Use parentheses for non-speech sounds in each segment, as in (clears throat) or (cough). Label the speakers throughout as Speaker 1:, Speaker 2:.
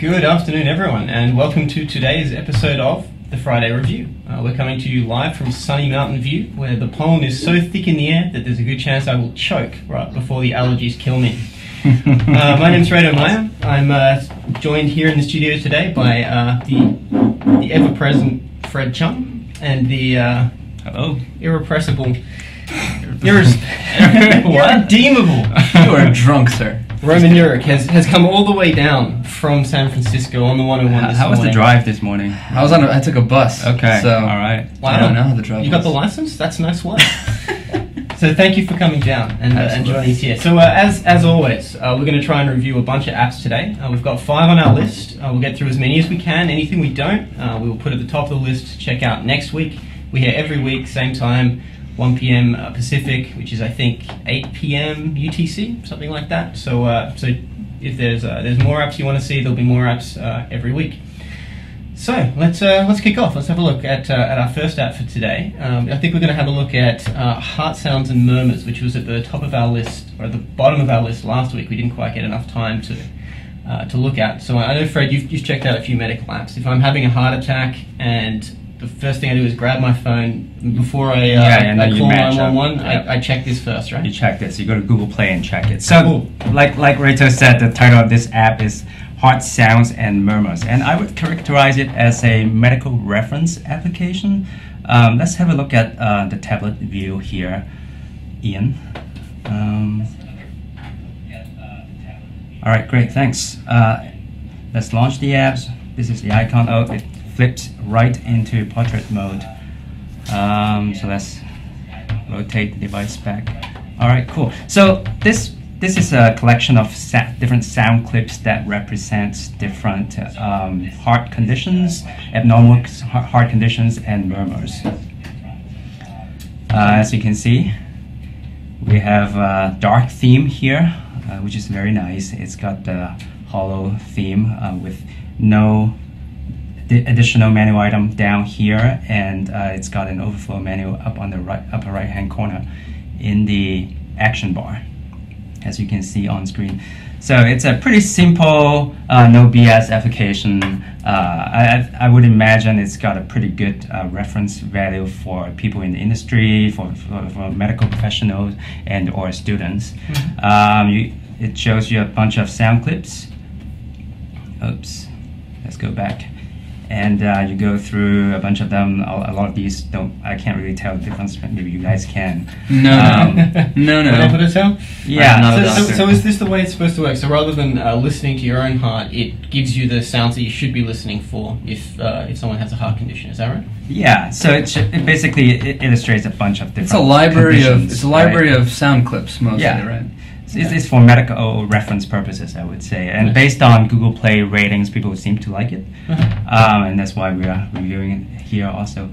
Speaker 1: Good afternoon, everyone, and welcome to today's episode of the Friday Review. Uh, we're coming to you live from sunny Mountain View, where the pollen is so thick in the air that there's a good chance I will choke right before the allergies kill me. (laughs) uh, my name's Reto Meier. I'm uh, joined here in the studio today by uh, the, the ever-present Fred Chung and the uh,
Speaker 2: Hello.
Speaker 1: irrepressible, (laughs) irres- irredeemable
Speaker 3: You are drunk, sir.
Speaker 1: Roman Nurik has, has come all the way down from San Francisco on the 101
Speaker 2: How,
Speaker 1: this
Speaker 2: how was the
Speaker 1: morning.
Speaker 2: drive this morning?
Speaker 3: I was on. A, I took a bus.
Speaker 2: Okay.
Speaker 3: So
Speaker 2: all right.
Speaker 1: Wow.
Speaker 3: I don't know how the drive
Speaker 1: You got
Speaker 3: was.
Speaker 1: the license? That's a nice work. (laughs) so thank you for coming down and, uh, and
Speaker 2: Absolutely.
Speaker 1: joining us here. So uh, as as always, uh, we're going to try and review a bunch of apps today. Uh, we've got five on our list. Uh, we'll get through as many as we can. Anything we don't, uh, we will put at the top of the list. to Check out next week. We're here every week, same time, 1 p.m. Uh, Pacific, which is I think 8 p.m. UTC, something like that. So uh, so if there's uh, there's more apps you want to see, there'll be more apps uh, every week. So let's uh, let's kick off. Let's have a look at at our first app for today. Um, I think we're going to have a look at Heart Sounds and Murmurs, which was at the top of our list or at the bottom of our list last week. We didn't quite get enough time to to look at. So I know Fred, you've, you've checked out a few medical apps. If I'm having a heart attack and the first thing I do is grab my phone before I, uh,
Speaker 2: Yeah, and
Speaker 1: I call 911,
Speaker 2: Yep.
Speaker 1: I, I check this first, right?
Speaker 2: You check this. You go to Google Play and check it. So, like like Rachel said, the title of this app is Heart Sounds and Murmurs, and I would characterize it as a medical reference application. Um, let's have a look at uh, the tablet view here, Ian. Um, all right, great, thanks. Uh, let's launch the apps. This is the icon. Oh, it flipped right into portrait mode. Um, so let's rotate the device back. All right, cool. So this this is a collection of different sound clips that represents different um, heart conditions, abnormal heart heart conditions, and murmurs. Uh, as you can see, we have a dark theme here, uh, which is very nice. It's got the Holo theme uh, with no the additional menu item down here, and uh, it's got an overflow menu up on the right upper right hand corner in the action bar, as you can see on screen. So it's a pretty simple, uh, no BS application. Uh, I, I would imagine it's got a pretty good uh, reference value for people in the industry, for, for, for medical professionals, and or students. Um, you, it shows you a bunch of sound clips. Oops, let's go back. And uh, you go through a bunch of them. A, a lot of these don't. I can't really tell the difference. but Maybe you guys can.
Speaker 3: No,
Speaker 2: Um, (laughs)
Speaker 3: no, no,
Speaker 1: Would I
Speaker 3: no.
Speaker 1: put it down?
Speaker 2: Yeah.
Speaker 3: I'm not a
Speaker 1: So, so, so is this the way it's supposed to work? So rather than uh, listening to your own heart, it gives you the sounds that you should be listening for if uh, if someone has a heart condition. Is that right?
Speaker 2: Yeah. So it, sh- it basically it illustrates a bunch of different.
Speaker 3: It's a library of it's a library
Speaker 2: right?
Speaker 3: of sound clips mostly,
Speaker 2: Yeah.
Speaker 3: right?
Speaker 2: It's, it's for medical reference purposes, I would say. And based on Google Play ratings, people seem to like it.
Speaker 1: Uh-huh.
Speaker 2: Um, and that's why we are reviewing it here also.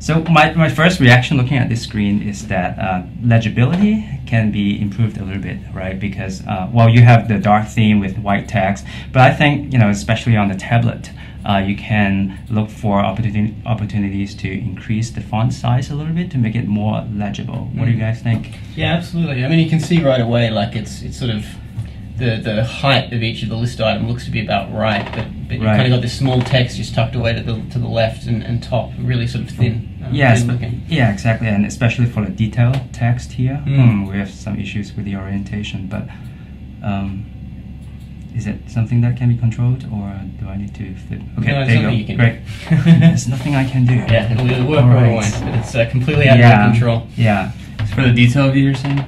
Speaker 2: So my, my first reaction looking at this screen is that uh, legibility can be improved a little bit, right? Because uh, well, you have the dark theme with white text, but I think you know, especially on the tablet, uh, you can look for opportunity, opportunities to increase the font size a little bit to make it more legible. What do you guys think?
Speaker 1: Yeah, absolutely. I mean, you can see right away, like it's it's sort of the the height of each of the list item looks to be about right, but but you
Speaker 2: Right.
Speaker 1: kind of got this small text just tucked away to the to the left and, and top, really sort of thin. uh,
Speaker 2: Yes,
Speaker 1: thin
Speaker 2: yeah, exactly, and especially for the detail text here,
Speaker 1: Mm.
Speaker 2: hmm, we have some issues with the orientation. But um, is it something that can be controlled, or do I need to flip? Okay,
Speaker 1: No,
Speaker 2: there you go.
Speaker 1: you can
Speaker 2: Great. (laughs) There's nothing I can do.
Speaker 1: Yeah, it'll, it'll work right but it's uh, completely out of
Speaker 2: Yeah.
Speaker 1: your control.
Speaker 2: Yeah.
Speaker 3: For the detail view, you're saying?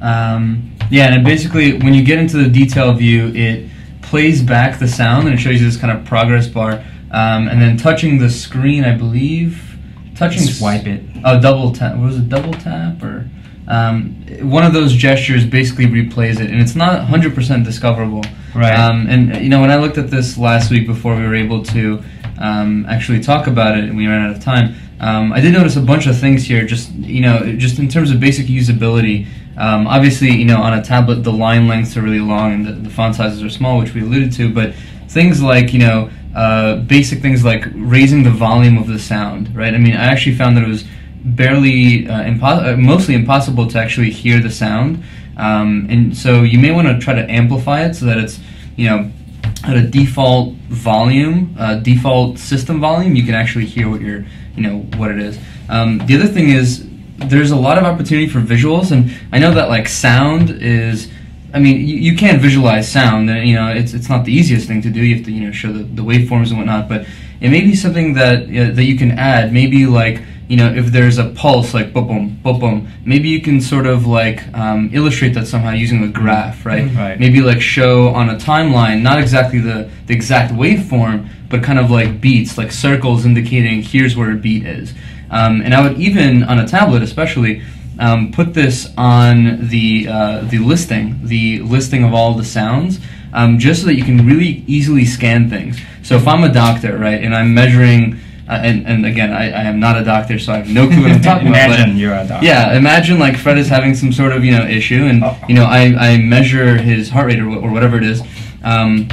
Speaker 3: Um, yeah, and it basically, when you get into the detail view, it plays back the sound and it shows you this kind of progress bar. Um, and then touching the screen, I believe, touching
Speaker 2: Swipe it.
Speaker 3: Oh, double tap. Was it double tap or um, one of those gestures basically replays it, and it's not 100% discoverable.
Speaker 2: Right.
Speaker 3: Um, and you know, when I looked at this last week before we were able to um, actually talk about it, and we ran out of time, um, I did notice a bunch of things here. Just you know, just in terms of basic usability. Um, obviously, you know, on a tablet, the line lengths are really long and the, the font sizes are small, which we alluded to. But things like you know, uh, basic things like raising the volume of the sound, right? I mean, I actually found that it was barely, uh, impo- uh, mostly impossible to actually hear the sound. Um, and so you may want to try to amplify it so that it's, you know, at a default volume, uh, default system volume, you can actually hear what you're, you know, what it is. Um, the other thing is there's a lot of opportunity for visuals, and I know that like sound is. I mean, you, you can visualize sound, and you know it's it's not the easiest thing to do. You have to you know show the, the waveforms and whatnot, but it may be something that uh, that you can add. Maybe like you know if there's a pulse like boom boom boom boom, maybe you can sort of like um, illustrate that somehow using a graph, right?
Speaker 2: Right.
Speaker 3: Maybe like show on a timeline, not exactly the the exact waveform, but kind of like beats, like circles indicating here's where a beat is. Um, and I would even on a tablet, especially, um, put this on the uh, the listing, the listing of all the sounds, um, just so that you can really easily scan things. So if I'm a doctor, right, and I'm measuring, and and again, I, I am not a doctor, so I have no clue what I'm talking about. but-
Speaker 2: Imagine you're a doctor.
Speaker 3: yeah, imagine like Fred is having some sort of you know issue, and
Speaker 2: Oh.
Speaker 3: you know I, I measure his heart rate or, or whatever it is. Um,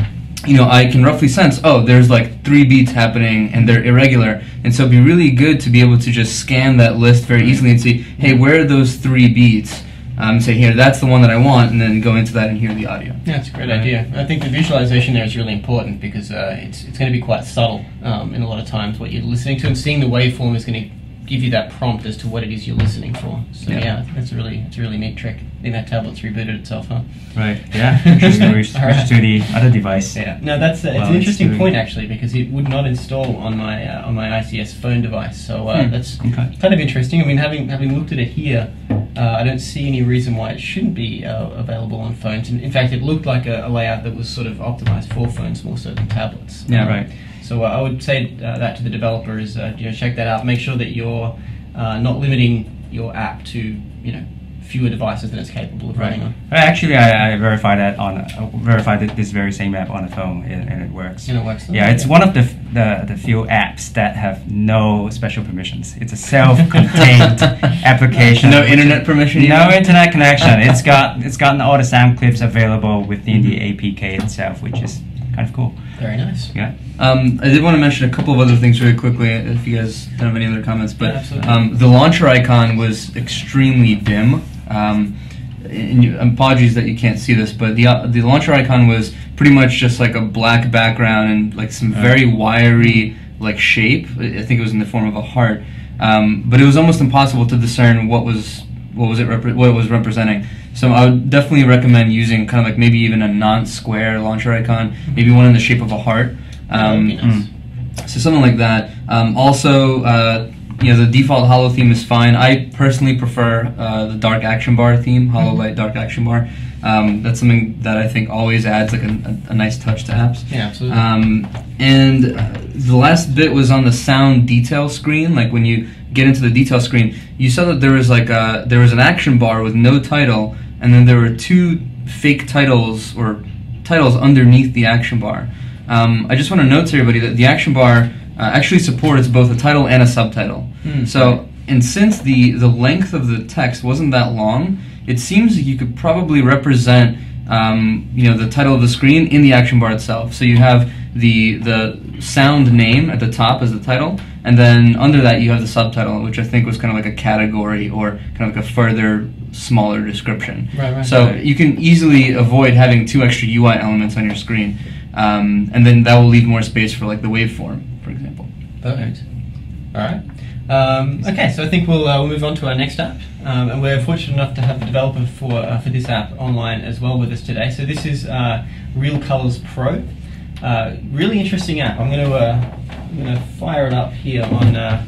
Speaker 3: you know I can roughly sense oh there's like three beats happening and they're irregular, and so it'd be really good to be able to just scan that list very easily and see hey where are those three beats. Um, say here that's the one that I want, and then go into that and hear the audio.
Speaker 1: Yeah, it's a great
Speaker 3: Right.
Speaker 1: idea. I think the visualization there is really important because uh, it's it's going to be quite subtle um, in a lot of times what you're listening to, and seeing the waveform is going to give you that prompt as to what it is you're listening for. So
Speaker 3: Yeah.
Speaker 1: yeah, that's a really it's a really neat trick. I think that tablet's rebooted itself, huh?
Speaker 2: Right. (laughs) Yeah. Interesting. Switch
Speaker 1: All right.
Speaker 2: to the other device.
Speaker 1: Yeah. No, that's uh, it's
Speaker 2: Well,
Speaker 1: an interesting
Speaker 2: doing-
Speaker 1: point actually because it would not install on my uh, on my ICS phone device. So uh,
Speaker 3: Hmm.
Speaker 1: that's
Speaker 2: Okay.
Speaker 1: kind of interesting. I mean, having having looked at it here, uh, I don't see any reason why it shouldn't be uh, available on phones. In, in fact, it looked like a, a layout that was sort of optimized for phones more so than tablets.
Speaker 3: Yeah,
Speaker 1: Um,
Speaker 2: Right.
Speaker 1: So uh, I would say uh, that to the developer is uh, you know check that out. Make sure that you're uh, not limiting your app to you know fewer devices than it's capable of running on.
Speaker 2: Actually, I, I verified that on uh, verified that this very same app on the phone, and, and it works.
Speaker 1: And it works.
Speaker 2: Yeah, it's one of the, f- the the few apps that have no special permissions. It's a self-contained (laughs) application.
Speaker 3: No internet
Speaker 2: is-
Speaker 3: permission.
Speaker 2: No
Speaker 3: either?
Speaker 2: internet connection. It's got it's gotten all the sound clips available within the APK itself, which is kind of cool.
Speaker 1: Very nice.
Speaker 2: Yeah.
Speaker 3: Um, I did want to mention a couple of other things really quickly if you guys don't have any other comments. But
Speaker 1: Yeah,
Speaker 3: um, the launcher icon was extremely dim. Um, and you, apologies that you can't see this, but the uh, the launcher icon was pretty much just like a black background and like some
Speaker 2: Right.
Speaker 3: very wiry like shape. I I think it was in the form of a heart, um, but it was almost impossible to discern what was what was it repre- what it was representing. So I would definitely recommend using kind of like maybe even a non-square launcher icon, maybe one in the shape of a heart. Um,
Speaker 1: nice.
Speaker 3: so something like that. Um, also, uh, you know, the default Holo theme is fine. I personally prefer uh, the Dark Action Bar theme, Holo Light Dark Action Bar. Um, that's something that I think always adds like a, a, a nice touch to apps.
Speaker 1: Yeah, absolutely.
Speaker 3: Um, and uh, the last bit was on the sound detail screen. Like when you get into the detail screen, you saw that there was like a, there was an action bar with no title, and then there were two fake titles or titles underneath the action bar. Um, I just want to note to everybody that the action bar uh, actually supports both a title and a subtitle.
Speaker 1: Hmm.
Speaker 3: So, and since the the length of the text wasn't that long, it seems like you could probably represent um, you know the title of the screen in the action bar itself. So you have the the sound name at the top as the title, and then under that you have the subtitle, which I think was kind of like a category or kind of like a further smaller description.
Speaker 1: Right, right.
Speaker 3: So
Speaker 2: Right.
Speaker 3: you can easily avoid having two extra UI elements on your screen, um, and then that will leave more space for like the waveform, for example.
Speaker 1: Perfect. All right. Um, okay, so I think we'll, uh, we'll move on to our next app, um, and we're fortunate enough to have the developer for uh, for this app online as well with us today. So this is uh, Real Colors Pro. Uh, really interesting app. I'm going to uh, I'm going to fire it up here on uh,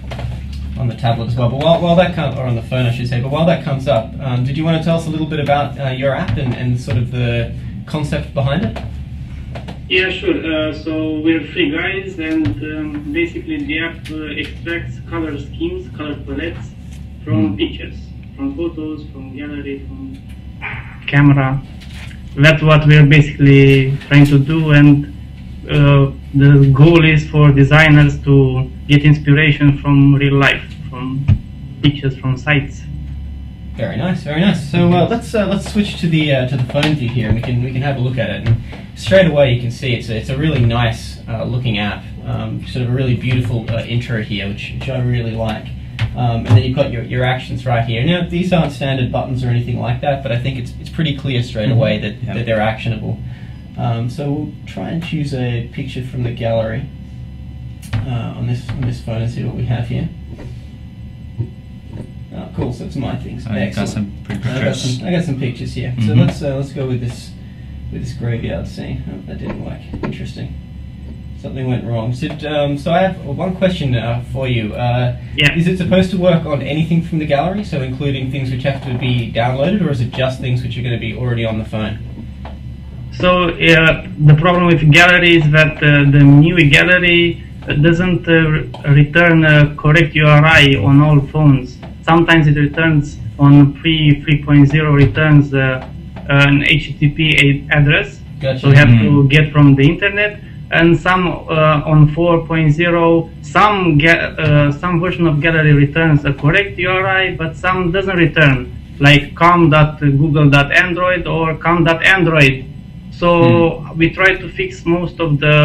Speaker 1: on the tablet as well. But while, while that comes, or on the phone, I should say. But while that comes up, um, did you want to tell us a little bit about uh, your app and, and sort of the concept behind it?
Speaker 4: Yeah, sure. Uh, so we're three guys, and um, basically the app uh, extracts color schemes, color palettes from
Speaker 2: Mm.
Speaker 4: pictures, from photos, from gallery, from camera. That's what we're basically trying to do, and the goal is for designers to get inspiration from real life, from pictures, from sites.
Speaker 1: Very nice, very nice. So uh, let's uh, let's switch to the uh, to the phone view here, and we can we can have a look at it. And straight away, you can see it's a, it's a really nice uh, looking app. Um, sort of a really beautiful uh, intro here, which, which I really like. Um, and then you've got your, your actions right here. Now these aren't standard buttons or anything like that, but I think it's it's pretty clear straight
Speaker 3: Mhm.
Speaker 1: away that,
Speaker 2: Yeah.
Speaker 1: that they're actionable. Um, so we'll try and choose a picture from the gallery uh, on this on this phone and see what we have here. Oh, cool. So it's my things.
Speaker 2: Oh, you got
Speaker 1: Excellent.
Speaker 2: some pretty
Speaker 1: I got some. I got some pictures here. So
Speaker 2: Mhm.
Speaker 1: let's uh, let's go with this with this graveyard scene. Oh, that didn't work. Interesting. Something went wrong. So, um, so I have one question uh, for you. Uh,
Speaker 4: Yeah.
Speaker 1: Is it supposed to work on anything from the gallery, so including things which have to be downloaded, or is it just things which are going to be already on the phone?
Speaker 4: So uh, the problem with gallery is that uh, the new gallery uh, doesn't uh, return a correct URI on all phones. Sometimes it returns on 3 3.0 returns uh, an HTTP address,
Speaker 1: Gotcha.
Speaker 4: so we have to
Speaker 2: Mhm.
Speaker 4: get from the internet. And some uh, on 4.0, some ga- uh, some version of gallery returns a correct URI, but some doesn't return, like com.google.android or com.android. So we try to fix most of the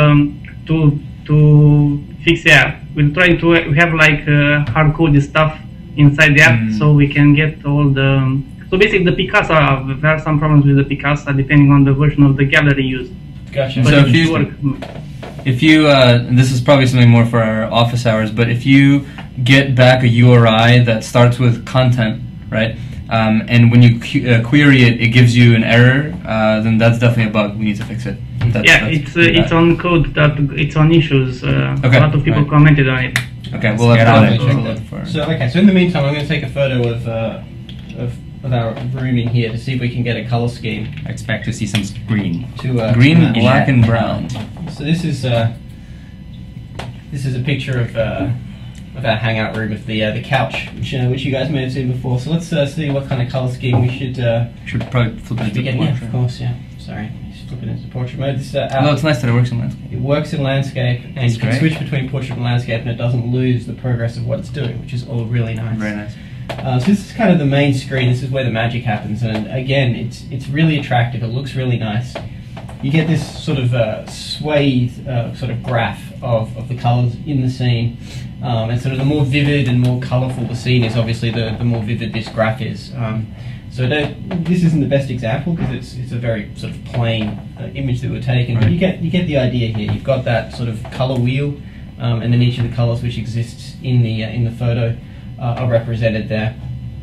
Speaker 4: to to fix yeah. We're trying to we have like uh, hard coded stuff inside the app,
Speaker 3: Mm.
Speaker 4: so we can get all the. So basically, the Picasa there are some problems with the Picasa depending on the version of the gallery used.
Speaker 1: Gotcha.
Speaker 4: But
Speaker 3: So if you-
Speaker 4: work.
Speaker 3: If you, uh, this is probably something more for our office hours, but if you get back a URI that starts with content, right, um, and when you que- uh, query it, it gives you an error, uh, then that's definitely a bug. We need to fix it. That's,
Speaker 4: yeah,
Speaker 3: that's
Speaker 4: it's uh, it's on code that it's on issues. Uh,
Speaker 3: Okay,
Speaker 4: A lot of people
Speaker 3: right.
Speaker 4: commented on it.
Speaker 3: Okay, we'll
Speaker 2: Let's get
Speaker 3: have
Speaker 2: on
Speaker 3: to
Speaker 2: it.
Speaker 3: we'll
Speaker 1: Check that.
Speaker 3: for.
Speaker 1: So okay, so in the meantime, I'm going to take a photo of, uh, of of our rooming here to see if we can get a color scheme
Speaker 2: I expect to see some green.
Speaker 1: to uh,
Speaker 3: Green,
Speaker 1: match.
Speaker 3: black, and brown.
Speaker 1: So this is uh, this is a picture of uh, of our hangout room of the uh, the couch, which uh, which you guys may have seen before. So let's uh, see what kind of color scheme we should uh,
Speaker 3: Should probably flip it
Speaker 1: be
Speaker 3: into
Speaker 1: getting. Yeah, of
Speaker 3: portrait.
Speaker 1: course, yeah. Sorry, just flip it into portrait mode. This, uh,
Speaker 3: No,
Speaker 1: our-
Speaker 3: it's nice that it works in landscape.
Speaker 1: it works in landscape, and
Speaker 3: That's
Speaker 1: you can
Speaker 3: great.
Speaker 1: switch between portrait and landscape, and it doesn't lose the progress of what it's doing, which is all really nice.
Speaker 3: Very nice.
Speaker 1: Uh, so this is kind of the main screen. This is where the magic happens, and again, it's it's really attractive. It looks really nice. You get this sort of uh, swathed uh, sort of graph of, of the colours in the scene, um, and sort of the more vivid and more colourful the scene is, obviously the, the more vivid this graph is. Um, so don't, this isn't the best example because it's it's a very sort of plain uh, image that we're taking, but you get you get the idea here. You've got that sort of colour wheel, um, and then each of the colours which exists in the uh, in the photo uh, are represented there.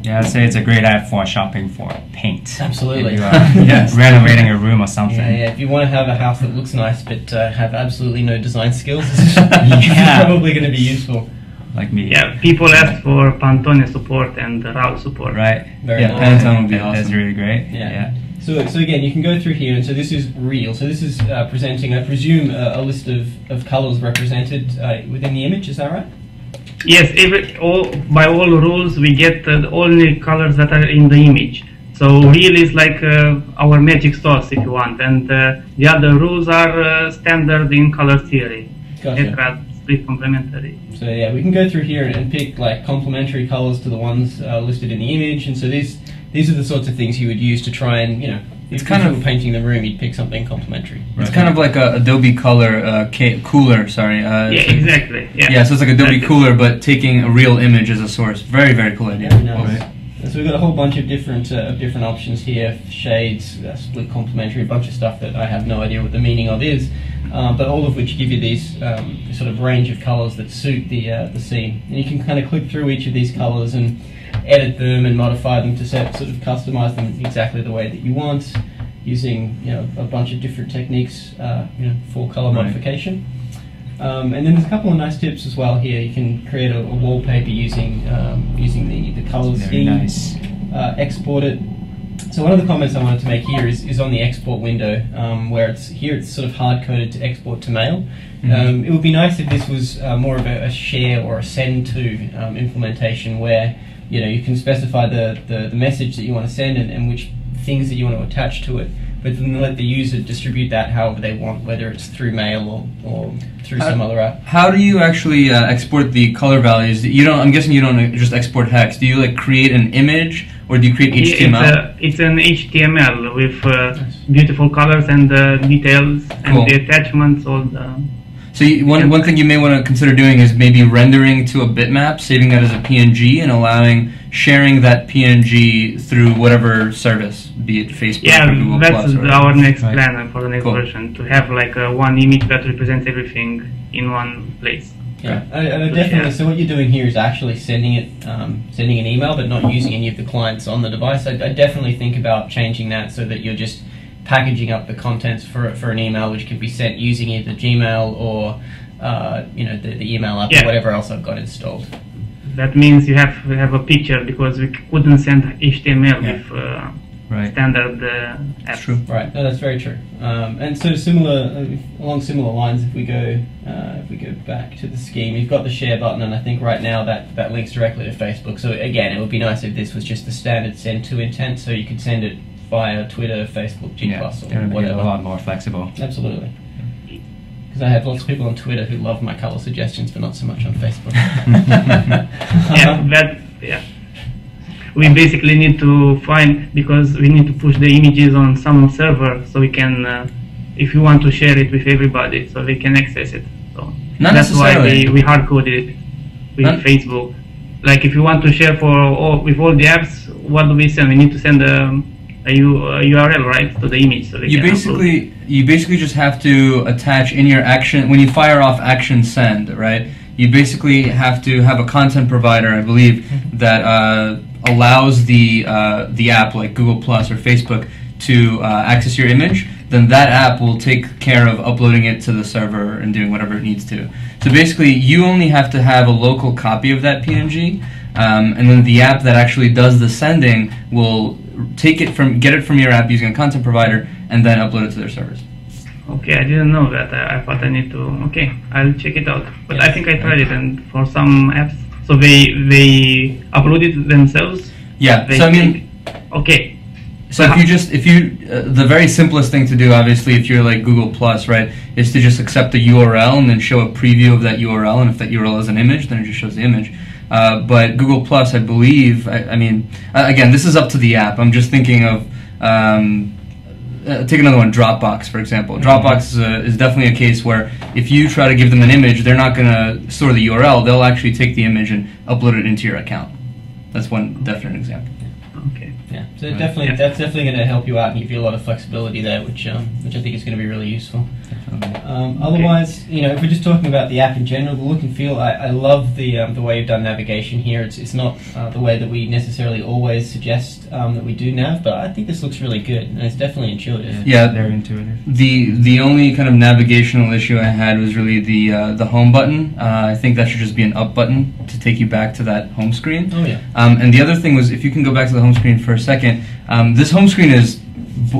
Speaker 2: Yeah, I'd say it's a great ad for shopping for paint.
Speaker 1: Absolutely.
Speaker 2: If you (laughs) are
Speaker 1: Yes.
Speaker 2: renovating a room or something.
Speaker 1: Yeah, yeah. If you want to have a house that looks nice but uh, have absolutely no design skills, (laughs) (laughs) this is,
Speaker 2: Yeah.
Speaker 1: this is probably going to be useful.
Speaker 2: Like me.
Speaker 4: Yeah, people asked for Pantone support and RAW support.
Speaker 2: Right?
Speaker 1: Very
Speaker 3: Yeah,
Speaker 1: nice.
Speaker 3: Pantone would be
Speaker 2: That- That's really great.
Speaker 1: Yeah. So, so again, you can go through here, and so this is real. So this is uh, presenting, I presume, uh, a list of, of colours represented uh, within the image. Is that right?
Speaker 4: Yes, every, all, by all rules, we get uh, only colors that are in the image. So real is like uh, our magic sauce, if you want, and uh, the other rules are uh, standard in color theory.
Speaker 1: Gotcha.
Speaker 4: Tetra, split complementary.
Speaker 1: So yeah, we can go through here and, pick like complementary colours to the ones uh, listed in the image, and so these these are the sorts of things you would use to try and you know.
Speaker 3: It's kind of-
Speaker 1: painting the room, you'd pick something complementary.
Speaker 3: It's kind of like a Adobe Color uh, ca- Kuler. Sorry. Uh,
Speaker 4: Yeah, exactly. Yeah.
Speaker 3: Yeah, so it's like Adobe
Speaker 4: That's.
Speaker 3: Kuler, but taking a real image as a source. Very, very cool idea.
Speaker 1: Very nice.
Speaker 3: Okay.
Speaker 1: So we've got a whole bunch of different uh, different options here: shades, uh, split complementary, a bunch of stuff that I have no idea what the meaning of is, um, but all of which give you these um, sort of range of colours that suit the uh, the scene. And you can kind of click through each of these colours and edit them and modify them to set, sort of customize them exactly the way that you want, using you know a bunch of different techniques, uh, you know, for color
Speaker 3: Right.
Speaker 1: modification. Um, and then there's a couple of nice tips as well here. You can create a, a wallpaper using um, using the the color scheme
Speaker 2: nice.
Speaker 1: uh, export it. So one of the comments I wanted to make here is, is on the export window, um, where it's here it's sort of hard coded to export to mail.
Speaker 3: Mhm.
Speaker 1: Um, it would be nice if this was uh, more of a, a share or a send to um, implementation, where you know you can specify the, the, the message that you want to send and, and which things that you want to attach to it, but then let the user distribute that however they want, whether it's through mail or, or through
Speaker 3: Uh,
Speaker 1: some other app.
Speaker 3: How do you actually uh, export the color values? You don't. I'm guessing you don't just export hex. Do you like create an image, or do you create HTML?
Speaker 4: It's, a, it's an HTML with uh,
Speaker 1: Nice.
Speaker 4: beautiful colors and uh, details
Speaker 3: Cool.
Speaker 4: and the attachments, all the.
Speaker 3: So So you, one one thing you may want to consider doing is maybe rendering to a bitmap, saving that as a PNG, and allowing sharing that PNG through whatever service, be it Facebook
Speaker 4: Yeah,
Speaker 3: or Google
Speaker 4: that's
Speaker 3: Plus. Or
Speaker 4: our next
Speaker 2: Right.
Speaker 4: plan for the next
Speaker 3: Cool.
Speaker 4: version to have like uh, one image that represents everything in one place.
Speaker 1: Yeah, I, I definitely. So what you're doing here is actually sending it, um, sending an email, but not using any of the clients on the device. I, I definitely think about changing that so that you're just packaging up the contents for for an email, which can be sent using either Gmail or uh, you know the, the email app
Speaker 4: Yeah.
Speaker 1: or whatever else I've got installed.
Speaker 4: That means you have to have a picture because we couldn't send HTML
Speaker 1: Yeah.
Speaker 4: with uh,
Speaker 2: Right.
Speaker 4: standard uh, apps.
Speaker 3: True.
Speaker 1: Right. No, that's very true. Um, and so similar uh, along similar lines, if we go uh, if we go back to the scheme, you've got the share button, and I think right now that that links directly to Facebook. So again, it would be nice if this was just the standard send to intent, so you could send it via Twitter, Facebook, G
Speaker 2: Yeah,
Speaker 1: Plus, or
Speaker 2: they're gonna be a lot more flexible.
Speaker 1: Absolutely. Because I have lots of people on Twitter who love my color suggestions, but not so much on Facebook. (laughs)
Speaker 4: yeah, that yeah. We basically need to find because we need to push the images on some server so we can, uh, if you want to share it with everybody, so they can access it. So
Speaker 3: Not
Speaker 4: that's why we, we hard coded it with
Speaker 3: Not-
Speaker 4: Facebook. Like if you want to share for all with all the apps, what do we send? We need to send a, a, U, a URL right to the image so
Speaker 3: You
Speaker 4: can upload.
Speaker 3: basically you basically just have to attach in your action when you fire off action send, right? You basically have to have a content provider, I believe, that uh, allows the uh, the app like Google Plus or Facebook to uh, access your image. Then that app will take care of uploading it to the server and doing whatever it needs to. So basically, you only have to have a local copy of that PNG, um, and then the app that actually does the sending will take it from get it from your app using a content provider and then upload it to their servers.
Speaker 4: Okay, I didn't know that. I, I thought I need to. Okay, I'll check it out. But I think I tried it, and for some apps, so they they upload it themselves.
Speaker 3: Yeah.
Speaker 4: They
Speaker 3: So I mean,
Speaker 4: think- okay,
Speaker 3: so if you just if you uh, the very simplest thing to do, obviously, if you're like Google Plus, right, is to just accept the URL and then show a preview of that URL, and if that URL is an image, then it just shows the image. Uh, but Google Plus, I believe, I, I mean, uh, again, this is up to the app. I'm just thinking of. Um, uh, take another one, Dropbox, for example. Dropbox is, a, is definitely a case where if you try to give them an image, they're not going to store the URL. They'll actually take the image and upload it into your account. That's one definite example.
Speaker 4: okay.
Speaker 1: Yeah, so
Speaker 3: Right.
Speaker 1: definitely
Speaker 4: Yeah.
Speaker 1: that's definitely going to help you out and give you a lot of flexibility there, which um, which I think is going to be really useful. Um, otherwise, you know, if we're just talking about the app in general, the look and feel, I, I love the um, the way you've done navigation here. It's, it's not uh, the way that we necessarily always suggest um, that we do nav, but I think this looks really good and it's definitely intuitive.
Speaker 3: Yeah.
Speaker 2: they're intuitive.
Speaker 3: The the only kind of navigational issue I had was really the uh, the home button. Uh, I think that should just be an up button to take you back to that home screen.
Speaker 1: Oh yeah,
Speaker 3: Um, and the other thing was, if you can go back to the home screen for a second, um, this home screen is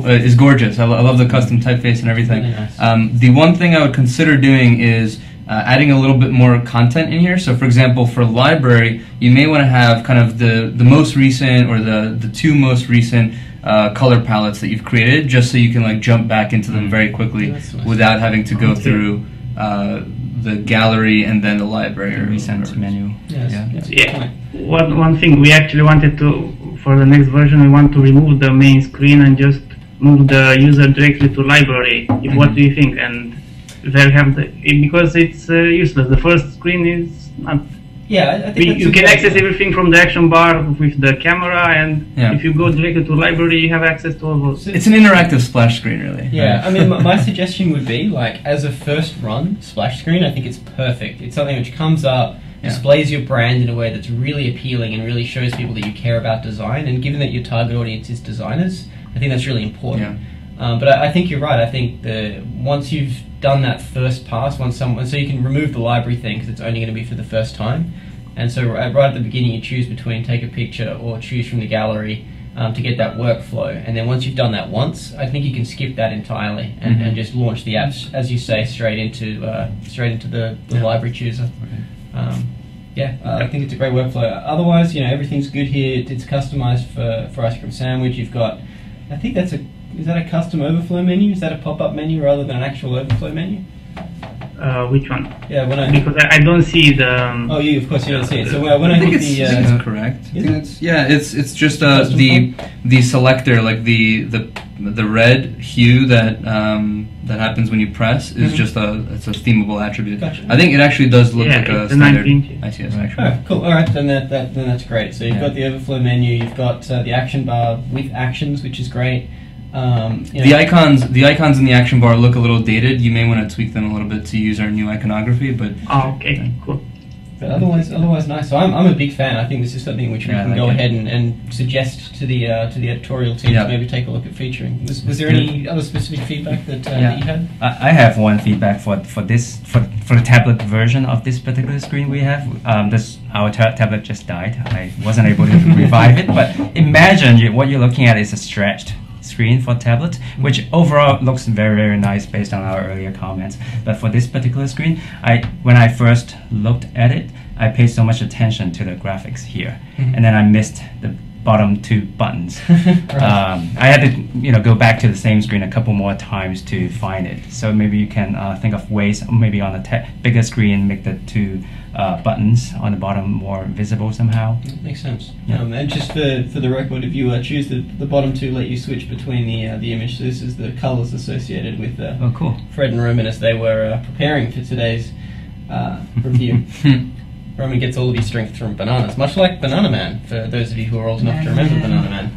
Speaker 3: is gorgeous. I, lo- I love the custom typeface and everything.
Speaker 1: Really nice.
Speaker 3: Um, the one thing I would consider doing is uh, adding a little bit more content in here. So, for example, for library, you may want to have kind of the, the most recent or the, the two most recent uh, color palettes that you've created, just so you can like jump back into them
Speaker 2: Mm.
Speaker 3: very quickly
Speaker 1: That's nice.
Speaker 3: without having to go through uh, the gallery and then the library.
Speaker 2: The
Speaker 3: or
Speaker 2: recent menu.
Speaker 1: Yes,
Speaker 2: Yeah.
Speaker 1: yes,
Speaker 4: Yeah. One one thing we actually wanted to for the next version, we want to remove the main screen and just move the user directly to library. If, What
Speaker 3: Mhm.
Speaker 4: do you think? And they have the it- because it's uh, useless. The first screen is not
Speaker 1: Yeah, I, I think
Speaker 4: We,
Speaker 1: that's
Speaker 4: you can
Speaker 1: good
Speaker 4: access
Speaker 1: idea.
Speaker 4: everything from the action bar with the camera, and
Speaker 3: Yeah.
Speaker 4: if you go directly to library, you have access to all those.
Speaker 3: It's an interactive splash screen, really.
Speaker 1: Yeah, I mean, my, my (laughs) suggestion would be like as a first run splash screen. I think it's perfect. It's something which comes up,
Speaker 3: Yeah.
Speaker 1: displays your brand in a way that's really appealing and really shows people that you care about design. And given that your target audience is designers, I think that's really important.
Speaker 3: Yeah.
Speaker 1: Um, but I, I think you're right. I think the once you've done that first pass, once someone, so you can remove the library thing because it's only going to be for the first time. And so right, right at the beginning, you choose between take a picture or choose from the gallery um, to get that workflow. And then once you've done that once, I think you can skip that entirely and,
Speaker 3: Mhm.
Speaker 1: and just launch the apps, as you say, straight into uh, straight into the, the
Speaker 3: Yeah.
Speaker 1: library chooser. Um, yeah, uh, I think it's a great workflow. Otherwise, you know, everything's good here. It's customized for, for ice cream sandwich. You've got, I think that's a, is that a custom overflow menu? Is that a pop-up menu rather than an actual overflow menu?
Speaker 4: Uh, which one?
Speaker 1: Yeah, when I,
Speaker 4: Because I, I don't see the. um,
Speaker 1: oh, you of course you don't see it. So uh, when I,
Speaker 3: I think
Speaker 1: hit
Speaker 3: it's,
Speaker 1: the, uh,
Speaker 3: it's correct. I
Speaker 1: is
Speaker 3: think it's, yeah, it's it's just uh,
Speaker 1: Custom
Speaker 3: the the selector, like the the the red hue that um, that happens when you press is
Speaker 1: Mhm.
Speaker 3: just a it's a themable attribute.
Speaker 1: Gotcha.
Speaker 3: I think it actually does look
Speaker 4: Yeah,
Speaker 3: like a
Speaker 4: it's a
Speaker 3: standard
Speaker 4: 19.
Speaker 3: ICS
Speaker 2: Right.
Speaker 3: actually.
Speaker 1: Oh, cool. All right, then that, that then that's great. So you've
Speaker 2: Yeah.
Speaker 1: got the overflow menu, you've got uh, the action bar with actions, which is great. Um, you know-
Speaker 3: The icons, the icons in the action bar look a little dated. You may want to tweak them a little bit to use our new iconography, but
Speaker 4: Oh, okay, cool.
Speaker 1: But otherwise, otherwise nice. So I'm, I'm a big fan. I think this is something which we
Speaker 2: Yeah,
Speaker 1: can go
Speaker 2: it.
Speaker 1: ahead and, and suggest to the uh, to the editorial team
Speaker 3: Yeah.
Speaker 1: to maybe take a look at featuring. Was, was there any other specific feedback that, uh,
Speaker 2: Yeah.
Speaker 1: that you had?
Speaker 2: I I have one feedback for for this for for the tablet version of this particular screen we have. Um, this our ta- tablet just died. I wasn't able to (laughs) revive it. But imagine you, what you're looking at is a stretched screen for tablet, which overall looks very very nice based on our earlier comments. But for this particular screen, I when I first looked at it, I paid so much attention to the graphics here,
Speaker 1: Mhm.
Speaker 2: and then I missed the bottom two buttons. (laughs)
Speaker 1: Right.
Speaker 2: Um, I had to, you know, go back to the same screen a couple more times to find it. So maybe you can uh, think of ways, maybe on a te- bigger screen, make the two uh, buttons on the bottom more visible somehow.
Speaker 1: Makes sense.
Speaker 2: Yeah.
Speaker 1: Um, and just for, for the record, if you uh, choose the, the bottom two, let you switch between the uh, the image. So this is the colours associated with uh,
Speaker 2: Oh, cool.
Speaker 1: Fred and Roman as they were uh, preparing for today's uh, review. (laughs) Roman gets all of his strength from bananas, much like Banana Man. For those of you who are old enough to remember Banana Man.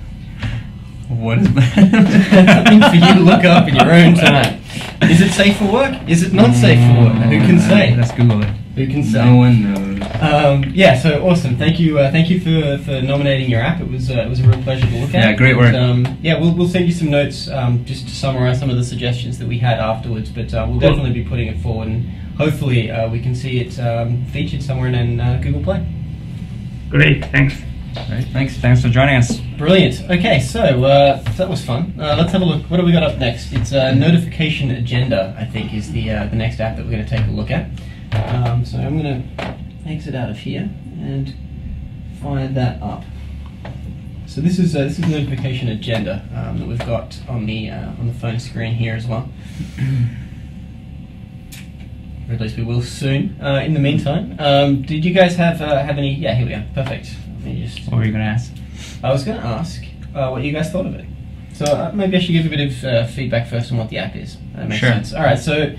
Speaker 3: what is (laughs) that?
Speaker 1: Something for you to look up in your own time. Is it safe for work? Is it not safe for work? Who can say?
Speaker 2: Let's Google it.
Speaker 1: Who can say?
Speaker 3: No one knows.
Speaker 1: Um, yeah, so awesome. Thank you, uh, thank you for, for nominating your app. It was uh, it was a real pleasure to look at.
Speaker 3: Yeah, great work.
Speaker 1: And, um, yeah, we'll, we'll send you some notes um, just to summarize some of the suggestions that we had afterwards. But uh, we'll
Speaker 4: Cool.
Speaker 1: definitely be putting it forward, and hopefully uh, we can see it um, featured somewhere in uh, Google Play.
Speaker 4: Great, thanks.
Speaker 2: Right. Thanks. Thanks for joining us.
Speaker 1: Brilliant. Okay, so uh, that was fun. Uh, let's have a look. What do we got up next? It's uh, Notification Agenda. I think is the uh, the next app that we're going to take a look at. Um, so I'm going to exit out of here and fire that up. So this is uh, this is Notification Agenda um, that we've got on the uh, on the phone screen here as well. (clears throat) Or at least we will soon. Uh, in the meantime, um, did you guys have uh, have any? Yeah, here we are. Perfect. Let me just
Speaker 2: What were you gonna ask?
Speaker 1: I was going to ask uh, what you guys thought of it. So uh, maybe I should give a bit of uh, feedback first on what the app is. That makes
Speaker 3: Sure.
Speaker 1: sense. All right. So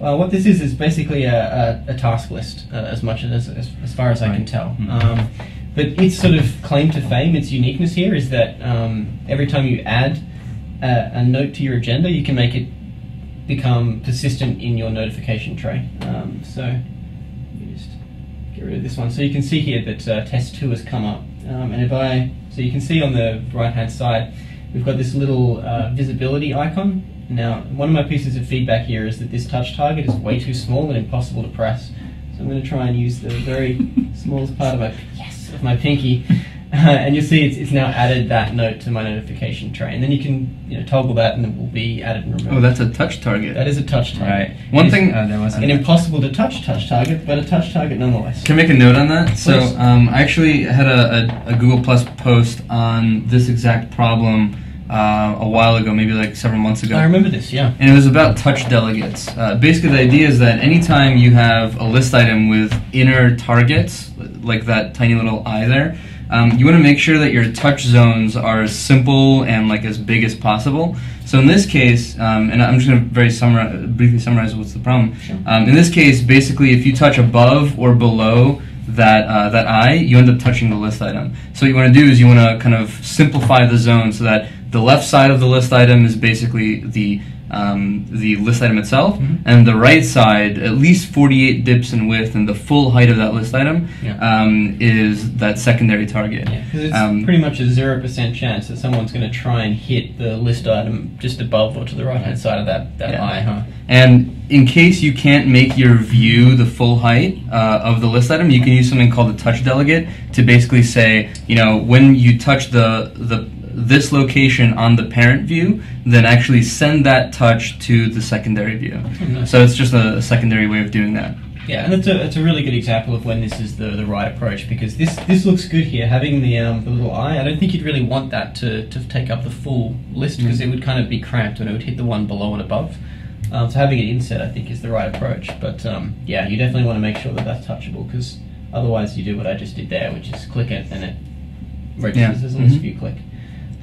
Speaker 1: uh, what this is is basically a, a, a task list, uh, as much as, as as far as I can
Speaker 2: Right.
Speaker 1: tell.
Speaker 2: Mhm.
Speaker 1: Um, but its sort of claim to fame, its uniqueness here, is that um, every time you add a, a note to your agenda, you can make it become persistent in your notification tray. Um, so let me just get rid of this one. So you can see here that uh, test two has come up, um, and if I so you can see on the right hand side, we've got this little uh, visibility icon. Now, one of my pieces of feedback here is that this touch target is way too small and impossible to press. So I'm going to try and use the very (laughs) smallest part of my yes of my pinky, and you'll see it's, it's now added that note to my notification tray, and then you can you know toggle that and it will be added and removed.
Speaker 3: Oh, that's a touch target.
Speaker 1: that is a touch target.
Speaker 2: Right.
Speaker 3: One
Speaker 2: Is-
Speaker 3: thing-
Speaker 2: Uh, there was
Speaker 1: An impossible to touch touch target, but a touch target nonetheless.
Speaker 3: Can I make a note on that? So um, I actually had a, a, a Google Plus post on this exact problem uh, a while ago, maybe like several months ago.
Speaker 1: I remember this, yeah.
Speaker 3: and it was about touch delegates. Uh, basically, the idea is that anytime you have a list item with inner targets, like that tiny little eye there, um, you want to make sure that your touch zones are as simple and like as big as possible. So in this case, um, and I'm just going to very summarize, briefly summarize what's the problem.
Speaker 1: Sure.
Speaker 3: Um, in this case, basically, if you touch above or below that uh, that eye, you end up touching the list item. So what you want to do is you want to kind of simplify the zone so that the left side of the list item is basically the um, the list item itself,
Speaker 1: Mhm.
Speaker 3: and the right side, at least 48 dips in width, and the full height of that list item
Speaker 1: Yeah.
Speaker 3: um, is that secondary target.
Speaker 1: Yeah, because it's
Speaker 3: Um,
Speaker 1: pretty much a zero percent chance that someone's going to try and hit the list item just above or to the right hand side of that, that
Speaker 3: Yeah.
Speaker 1: eye, huh?
Speaker 3: And in case you can't make your view the full height uh, of the list item, you can use something called the touch delegate to basically say, you know, when you touch the the this location on the parent view, then actually send that touch to the secondary view. So it's just a, a secondary way of doing that.
Speaker 1: Yeah, and it's a, it's a really good example of when this is the, the right approach because this this looks good here. Having the um, the little eye, I don't think you'd really want that to, to take up the full list because
Speaker 3: Mm.
Speaker 1: it would kind of be cramped and it would hit the one below and above. Um, so having it inset, I think, is the right approach. But um, yeah, you definitely want to make sure that that's touchable because otherwise you do what I just did there, which is click it and it registers
Speaker 3: Yeah.
Speaker 1: as a list
Speaker 3: Mhm.
Speaker 1: view click.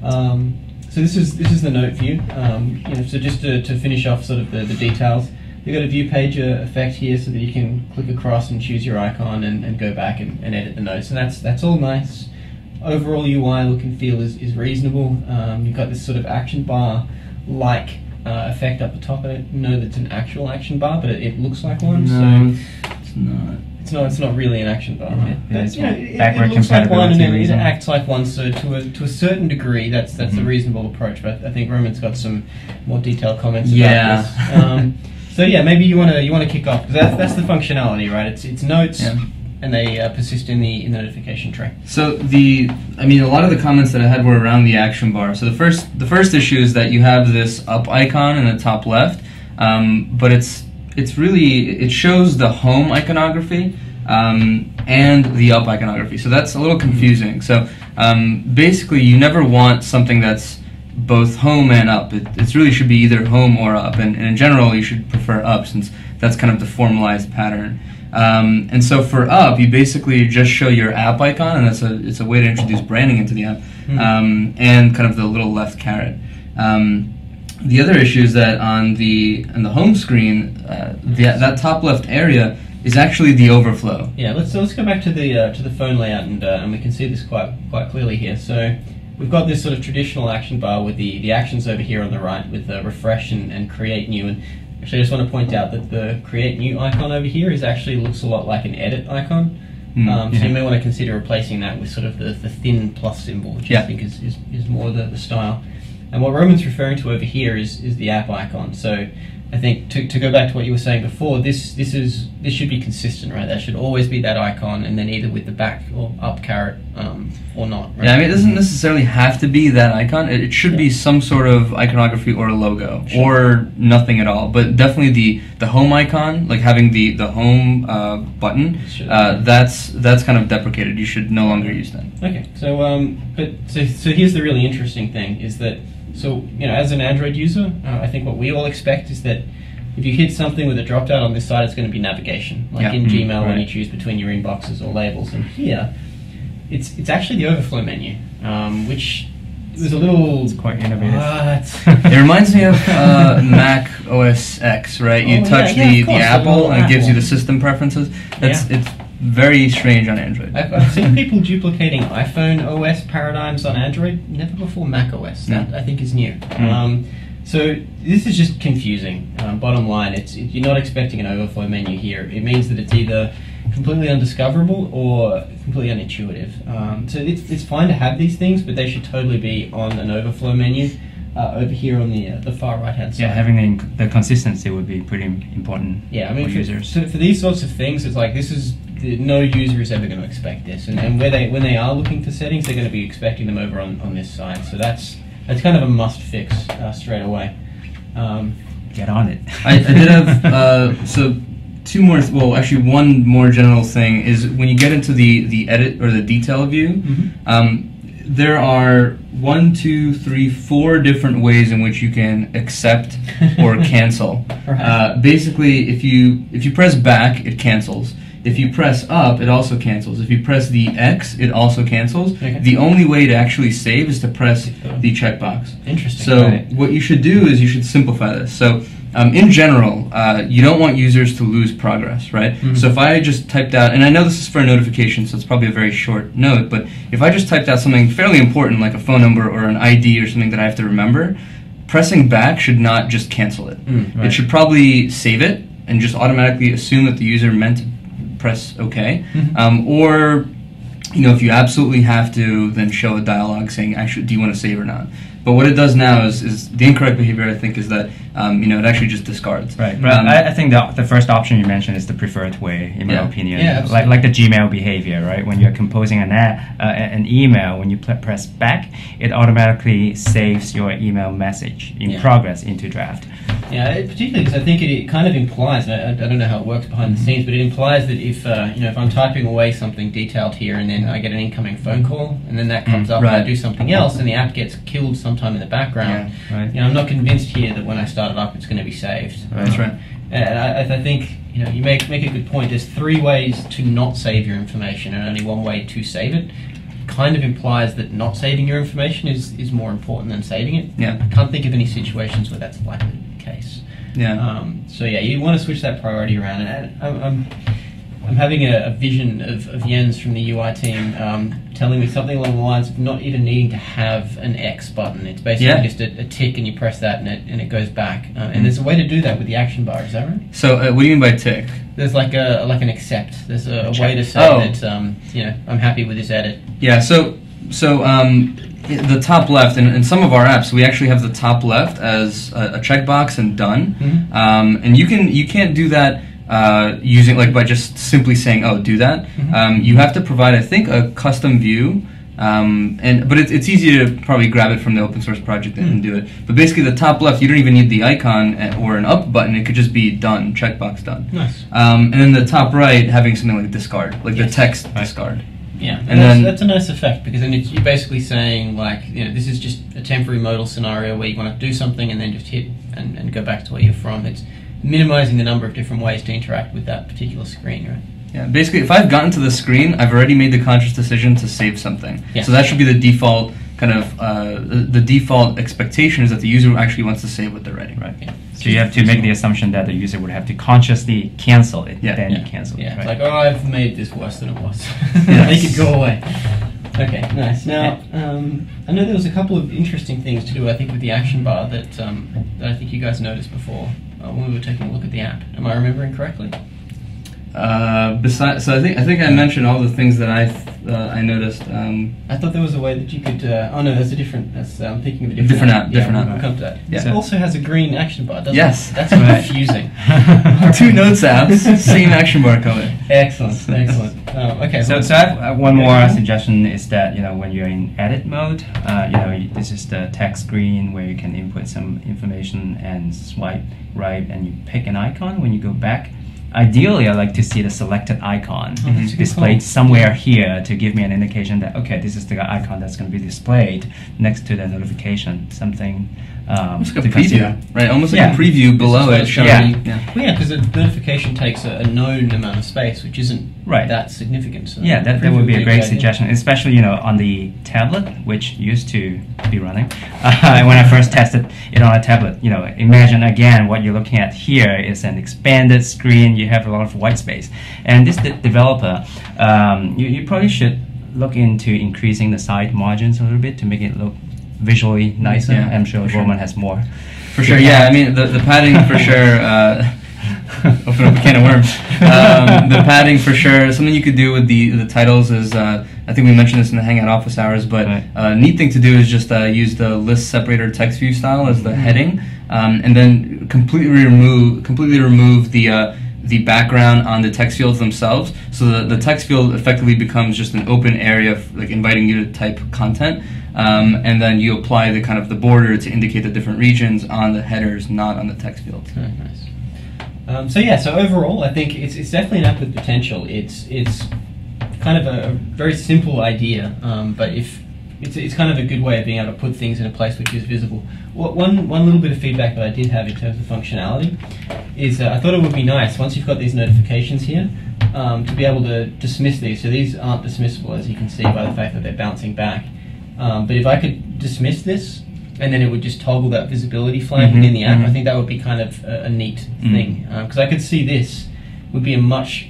Speaker 1: Um, so this is this is the note view. Um, you know, so just to, to finish off sort of the, the details, you've got a view page uh, effect here so that you can click across and choose your icon and, and go back and, and edit the notes. And that's that's all nice. Overall UI look and feel is, is reasonable. Um, you've got this sort of action bar like uh, effect up the top. I don't know that it's an actual action bar, but it, it looks like one.
Speaker 3: No,
Speaker 1: So
Speaker 3: it's not.
Speaker 1: It's not. It's not really an action bar.
Speaker 2: Yeah,
Speaker 1: But,
Speaker 2: it's
Speaker 1: you know,
Speaker 2: more
Speaker 1: it,
Speaker 2: backward
Speaker 1: it looks like one, and
Speaker 2: compatibility
Speaker 1: it, it acts like one. So to a to a certain degree, that's that's a
Speaker 2: Mhm.
Speaker 1: reasonable approach. But I think Roman's got some more detailed comments
Speaker 3: Yeah.
Speaker 1: about this. Um, (laughs) so yeah, maybe you want to you want to kick off because that's that's the functionality, right? It's it's notes.
Speaker 3: Yeah.
Speaker 1: And they uh, persist in the in the notification tray.
Speaker 3: So the, I mean, a lot of the comments that I had were around the action bar. So the first, the first issue is that you have this up icon in the top left, um, but it's it's really it shows the home iconography um, and the up iconography. So that's a little confusing. So um, basically, you never want something that's both home and up. It it's really should be either home or up, and, and in general, you should prefer up since that's kind of the formalized pattern. Um, and so for up, you basically just show your app icon, and it's a it's a way to introduce branding into the app,
Speaker 1: Hmm.
Speaker 3: um, and kind of the little left caret. The other issue is that on the on the home screen, uh, the, that top left area is actually the overflow.
Speaker 1: Yeah, let's so let's go back to the uh, to the phone layout and uh, and we can see this quite quite clearly here. So we've got this sort of traditional action bar with the the actions over here on the right with the refresh and, and create new. And actually, I just want to point out that the create new icon over here is actually looks a lot like an edit icon.
Speaker 3: Hmm,
Speaker 1: Um, so you may want to consider replacing that with sort of the, the thin plus symbol, which
Speaker 3: Yeah.
Speaker 1: I think is, is, is more the, the style. And what Roman's referring to over here is, is the app icon. So I think to, to go back to what you were saying before, this this is this should be consistent, right? That should always be that icon, and then either with the back or up caret um, or not. Right?
Speaker 3: Yeah, I mean, it doesn't necessarily have to be that icon. It, it should be some sort of iconography or a logo,
Speaker 1: Sure.
Speaker 3: or nothing at all. But definitely the the home icon, like having the the home uh, button, uh, that's that's kind of deprecated. You should no longer use that.
Speaker 1: Okay, so um, but so so here's the really interesting thing is that so you know as an Android user, uh, I think what we all expect is that if you hit something with a drop down on this side, it's going to be navigation, like
Speaker 3: Yeah.
Speaker 1: in
Speaker 2: Mm,
Speaker 1: Gmail when you choose between your inboxes or labels. And here, it's it's actually the overflow menu, um, which was a little
Speaker 2: It's quite innovative. (laughs)
Speaker 3: It reminds me of uh, (laughs) Mac OS X, right? You
Speaker 1: Oh,
Speaker 3: touch
Speaker 1: yeah,
Speaker 3: the, the
Speaker 1: the
Speaker 3: apple and it gives you the system preferences.
Speaker 1: Yeah.
Speaker 3: it's very strange on Android.
Speaker 1: I've, I've seen people duplicating iPhone OS paradigms on Android, never before Mac OS. That I think is new. Um, so this is just confusing. Um, bottom line, it's it, you're not expecting an overflow menu here. It means that it's either completely undiscoverable or completely unintuitive. Um, so it's, it's fine to have these things, but they should totally be on an overflow menu uh, over here on the uh, the far right hand side.
Speaker 2: yeah, having the, the consistency would be pretty important
Speaker 1: Yeah, I mean,
Speaker 2: for
Speaker 1: for,
Speaker 2: users.
Speaker 1: so for these sorts of things, it's like this is the, no user is ever going to expect this, and, and where they when they are looking for settings, they're going to be expecting them over on, on this side. So that's that's kind of a must fix uh, straight away. Um,
Speaker 2: Get on it.
Speaker 3: I, I did have (laughs) uh, so two more. Well, actually, one more general thing is when you get into the the edit or the detail view.
Speaker 1: Mhm.
Speaker 3: Um, there are one, two, three, four different ways in which you can accept or (laughs) cancel.
Speaker 1: Right.
Speaker 3: Uh, basically, if you if you press back, it cancels. If you press up, it also cancels. If you press the X, it also cancels.
Speaker 1: Okay.
Speaker 3: The only way to actually save is to press the checkbox.
Speaker 1: interesting.
Speaker 3: So
Speaker 2: Right.
Speaker 3: what you should do is you should simplify this. So um, in general, uh, you don't want users to lose progress, right?
Speaker 1: Mhm.
Speaker 3: So if I just typed out, and I know this is for a notification, so it's probably a very short note, but if I just typed out something fairly important like a phone number or an ID or something that I have to remember, pressing back should not just cancel it.
Speaker 1: Mm,
Speaker 3: It should probably save it and just automatically assume that the user meant to press OK.
Speaker 1: Mhm.
Speaker 3: Um, or, you know, if you absolutely have to, then show a dialogue saying, actually, do you want to save or not? But what it does now is, is the incorrect behavior, I think, is that, um, you know, it actually just discards.
Speaker 2: Right, but
Speaker 3: Um,
Speaker 2: I, I think the, the first option you mentioned is the preferred way, in my
Speaker 3: Yeah.
Speaker 2: opinion.
Speaker 1: Yeah,
Speaker 2: like like the Gmail behavior, right? When you're composing an a- uh, an email, when you pl- press back, it automatically saves your email message in
Speaker 1: Yeah.
Speaker 2: progress into draft.
Speaker 1: Yeah, it, particularly because I think it, it kind of implies, I, I don't know how it works behind the scenes, but it implies that if uh, you know if I'm typing away something detailed here, and then I get an incoming phone call, and then that comes
Speaker 2: Mm,
Speaker 1: up, and I do something else, and the app gets killed sometime in the background.
Speaker 2: Right.
Speaker 1: You know, I'm not convinced here that when I start it up, it's going to be saved.
Speaker 3: That's
Speaker 1: Um,
Speaker 3: right.
Speaker 1: And I, I think you know you make make a good point. There's three ways to not save your information, and only one way to save it. kind of implies that not saving your information is, is more important than saving it.
Speaker 3: Yeah.
Speaker 1: I can't think of any situations where that's likely to be the case.
Speaker 3: Yeah.
Speaker 1: Um, so yeah, you want to switch that priority around. And I'm, I'm, I'm having a, a vision of, of Jens from the UI team um, telling me something along the lines of not even needing to have an X button. It's basically
Speaker 3: Yeah.
Speaker 1: just a, a tick and you press that and it, and it goes back. Uh, and there's a way to do that with the action bar. Is that right?
Speaker 3: so uh, what do you mean by tick?
Speaker 1: There's like a like an accept. There's a, a way to say
Speaker 3: Oh.
Speaker 1: that um, you know I'm happy with this edit.
Speaker 3: Yeah, so so um, the top left, in, in some of our apps, we actually have the top left as a, a checkbox and done,
Speaker 1: Mhm.
Speaker 3: um, and you can you can't do that uh, using like by just simply saying oh do that.
Speaker 1: Mhm.
Speaker 3: Um, you have to provide I think a custom view. Um, and but it's, it's easy to probably grab it from the open source project and, and do it. But basically, the top left, you don't even need the icon uh, or an up button. It could just be done, checkbox done.
Speaker 1: Nice.
Speaker 3: Um, and then the top right, having something like discard, like the text
Speaker 2: Right.
Speaker 3: discard.
Speaker 1: Yeah, and,
Speaker 3: And
Speaker 1: that's,
Speaker 3: then-
Speaker 1: that's a nice effect because then it's, you're basically saying like you know this is just a temporary modal scenario where you want to do something and then just hit and, and go back to where you're from. It's minimizing the number of different ways to interact with that particular screen, right?
Speaker 3: Yeah, basically, if I've gotten to the screen, I've already made the conscious decision to save something.
Speaker 1: Yeah.
Speaker 3: So that should be the default kind of uh, the, the default expectation is that the user actually wants to save what they're writing. Right.
Speaker 1: Yeah.
Speaker 2: So you have to make the assumption that the user would have to consciously cancel it,
Speaker 3: Yeah.
Speaker 2: then
Speaker 1: yeah.
Speaker 2: you cancel
Speaker 1: Yeah,
Speaker 2: it.
Speaker 1: it's
Speaker 2: Right?
Speaker 1: like oh, I've made this worse than it was. (laughs)
Speaker 3: Yes.
Speaker 1: Make it go away. Okay, nice. Now, um, I know there was a couple of interesting things to do. I think with the action bar that um, that I think you guys noticed before uh, when we were taking a look at the app. Am I remembering correctly?
Speaker 3: Uh, besides, so I think I think I mentioned all the things that I uh, I noticed. Um,
Speaker 1: I thought there was a way that you could. Uh, oh no, that's a different. That's uh, I'm thinking of a different,
Speaker 3: Different app,
Speaker 1: Yeah,
Speaker 3: different
Speaker 1: we'll
Speaker 3: app.
Speaker 1: come to that.
Speaker 3: Yeah.
Speaker 1: It also has a green action bar, doesn't
Speaker 3: Yes.
Speaker 1: it? That's confusing. (laughs)
Speaker 3: two notes apps, same action bar color.
Speaker 1: excellent, excellent. Um, (laughs) okay.
Speaker 2: So, so I have uh, one more suggestion is that you know when you're in edit mode, uh, you know you- this is the text screen where you can input some information and swipe right, and you pick an icon. When you go back, ideally I like to see the selected icon
Speaker 1: mm-hmm. that's
Speaker 2: displayed somewhere here to give me an indication that okay, this is the icon that's going to be displayed next to the notification. Something um,
Speaker 3: Almost like
Speaker 2: to
Speaker 3: a preview, right? Almost like
Speaker 2: Yeah.
Speaker 3: a preview below it,
Speaker 1: it's
Speaker 3: showing.
Speaker 2: Yeah.
Speaker 3: yeah.
Speaker 1: Well, yeah, because the notification takes a, a known amount of space, which isn't
Speaker 2: Right.
Speaker 1: that significant. So
Speaker 2: Yeah, that, that would be a
Speaker 1: good
Speaker 2: great
Speaker 1: idea.
Speaker 2: suggestion, especially you know on the tablet, which used to be running. Uh, (laughs) when I first tested it on a tablet, you know, imagine again what you're looking at here is an expanded screen. You have a lot of white space, and this de- developer, um, you, you probably should look into increasing the side margins a little bit to make it look visually nicer.
Speaker 3: Yeah,
Speaker 2: I'm sure
Speaker 3: for sure.
Speaker 2: Roman has more.
Speaker 3: For sure, yeah. I mean, the, the padding for (laughs) sure. Uh, (laughs) open up a can of worms. Um, the padding for sure. Something you could do with the the titles is. Uh, I think we mentioned this in the Hangout office hours, but
Speaker 2: Right.
Speaker 3: uh, neat thing to do is just uh, use the list separator text view style as the heading, um, and then completely remove completely remove the. The background on the text fields themselves, so the, the text field effectively becomes just an open area, f- like inviting you to type content, um, and then you apply the kind of the border to indicate the different regions on the headers, not on the text fields.
Speaker 1: Oh, nice. Um, so yeah, so overall, I think it's, it's definitely an app with potential. It's it's kind of a, a very simple idea, um, but if it's, it's kind of a good way of being able to put things in a place which is visible. What, one one little bit of feedback that I did have in terms of functionality is uh, I thought it would be nice once you've got these notifications here um, to be able to dismiss these. So these aren't dismissible as you can see by the fact that they're bouncing back. Um, but if I could dismiss this and then it would just toggle that visibility flag
Speaker 2: Mhm,
Speaker 1: within the app, I
Speaker 2: mhm.
Speaker 1: think that would be kind of a, a neat
Speaker 2: Mm.
Speaker 1: thing because I could see this would be a much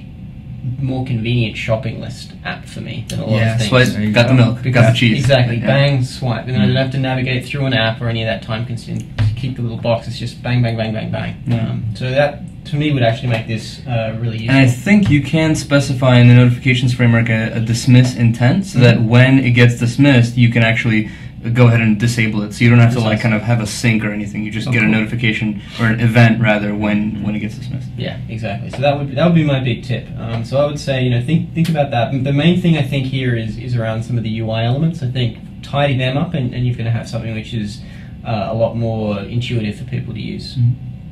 Speaker 1: more convenient shopping list app for me than a lot
Speaker 3: Yeah,
Speaker 1: of things.
Speaker 3: swipe, got the milk, got
Speaker 2: Yeah.
Speaker 3: the cheese.
Speaker 1: Exactly,
Speaker 3: Yeah.
Speaker 1: bang, swipe, and then I
Speaker 2: Mm.
Speaker 1: don't have to navigate through an app or any of that time consuming to keep the little box. It's just bang, bang, bang, bang, bang.
Speaker 3: Yeah.
Speaker 1: Um, so that to me would actually make this uh, really useful.
Speaker 3: And I think you can specify in the notifications framework a, a dismiss intent, so that
Speaker 1: Mhm.
Speaker 3: when it gets dismissed, you can actually go ahead and disable it. So you don't have to like kind of have a sync or anything. You just
Speaker 1: Oh,
Speaker 3: get a notification or an event rather when when it gets dismissed.
Speaker 1: Yeah, exactly. So that would be, that would be my big tip. Um, so I would say you know think think about that. The main thing I think here is is around some of the UI elements. I think tidy them up, and, and you're going to have something which is uh, a lot more intuitive for people to use.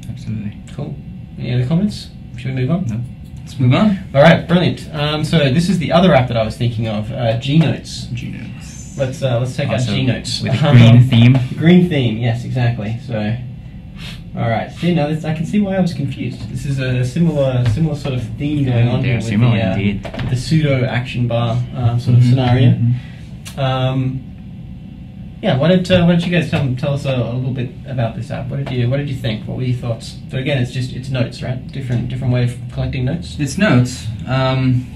Speaker 2: Absolutely.
Speaker 1: Cool. Any other comments? Should we move on?
Speaker 2: No.
Speaker 3: Let's move on.
Speaker 1: All right, brilliant. Um, so this is the other app that I was thinking of, uh, G Notes. Let's uh, let's take
Speaker 2: Also
Speaker 1: out G Notes
Speaker 2: with a (laughs) green theme.
Speaker 1: Green theme, yes, exactly. So, all right. See now, this, I can see why I was confused. This is a similar similar sort of theme going on here with
Speaker 2: similar
Speaker 1: the, uh, the pseudo action bar um, sort of
Speaker 2: Mhm,
Speaker 1: scenario.
Speaker 2: mhm.
Speaker 1: Um, yeah, what did uh, what did you guys tell, tell us a, a little bit about this app? What did you what did you think? What were your thoughts? So again, it's just it's notes, right? Different different way of collecting notes.
Speaker 3: It's notes. Um,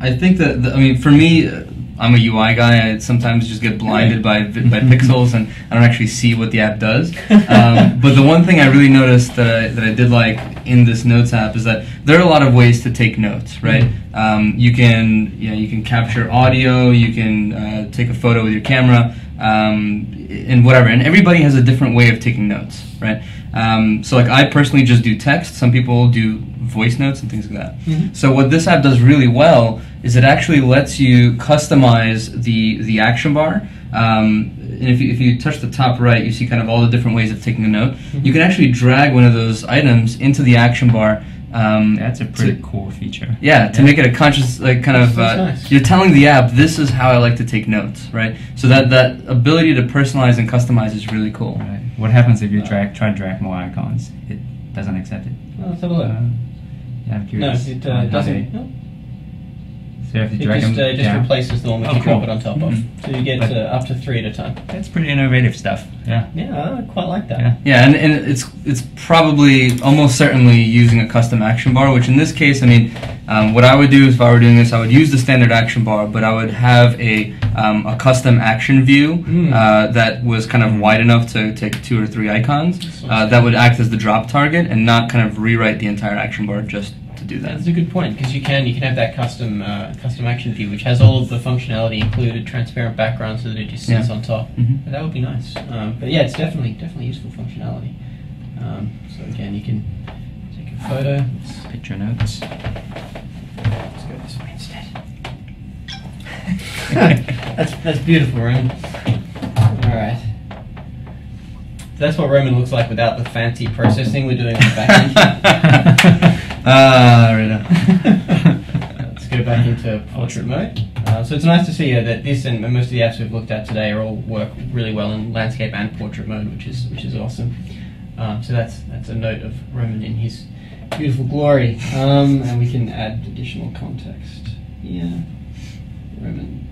Speaker 3: I think that the, I mean, for me, uh, I'm a UI guy. I sometimes just get blinded by by pixels, and I don't actually see what the app does. Um, (laughs) but the one thing I really noticed that I, that I did like in this Notes app is that there are a lot of ways to take notes. Right? Um, you can you know you can capture audio. You can uh, take a photo with your camera. Um, and whatever, and everybody has a different way of taking notes, right? Um, so, like, I personally just do text. Some people do voice notes and things like that.
Speaker 1: Mhm.
Speaker 3: So what this app does really well is it actually lets you customize the the action bar. Um, and if you, if you touch the top right, you see kind of all the different ways of taking a note. You can actually drag one of those items into the action bar. Um,
Speaker 2: That's a pretty
Speaker 3: to-
Speaker 2: cool feature.
Speaker 3: yeah, to
Speaker 2: Yeah.
Speaker 3: make it a conscious, like, kind of, uh,
Speaker 1: nice.
Speaker 3: you're telling the app this is how I like to take notes, right? So that that ability to personalize and customize is really cool.
Speaker 2: Right. What happens if you drag try to drag more icons? It doesn't accept it.
Speaker 1: Oh, let's have a look.
Speaker 2: Uh, yeah, I'm
Speaker 1: no,
Speaker 2: curious.
Speaker 1: it uh,
Speaker 2: how
Speaker 1: doesn't.
Speaker 2: they-
Speaker 1: no.
Speaker 2: So you
Speaker 1: It
Speaker 2: drag
Speaker 1: just,
Speaker 2: them
Speaker 1: uh, just
Speaker 2: down.
Speaker 1: replaces the one which
Speaker 2: Oh,
Speaker 1: you
Speaker 2: cool.
Speaker 1: drop it on top of.
Speaker 2: Mhm.
Speaker 1: So you get
Speaker 2: But-
Speaker 1: uh, up to three at a time.
Speaker 2: That's pretty innovative stuff. Yeah.
Speaker 1: Yeah, I quite like that.
Speaker 2: Yeah.
Speaker 3: Yeah, and, and it's it's probably almost certainly using a custom action bar, which in this case, I mean, um, what I would do if I were doing this, I would use the standard action bar, but I would have a um, a custom action view
Speaker 1: Mm.
Speaker 3: uh, that was kind of wide enough to take two or three icons uh, that would act as the drop target and not kind of rewrite the entire action bar just to do that.
Speaker 1: That's a good point because you can you can have that custom uh, custom action view which has all of the functionality included, transparent background so that it just sits
Speaker 3: Yeah.
Speaker 1: on top.
Speaker 3: Mhm.
Speaker 1: But that would be nice. Um, but yeah, it's definitely definitely useful functionality. Um, so again, you can take a photo. Let's,
Speaker 2: Picture notes.
Speaker 1: let's go this way instead. (laughs) that's that's beautiful, Roman. All right. That's what Roman looks like without the fancy processing we're doing on the back end. (laughs)
Speaker 3: Ah, right. (laughs)
Speaker 1: Let's go back into portrait mode. Uh, so it's nice to see uh, that this and most of the apps we've looked at today are all work really well in landscape and portrait mode, which is which is awesome. Um, so that's that's a note of Roman in his beautiful glory, um, and we can add additional context. Yeah, Roman.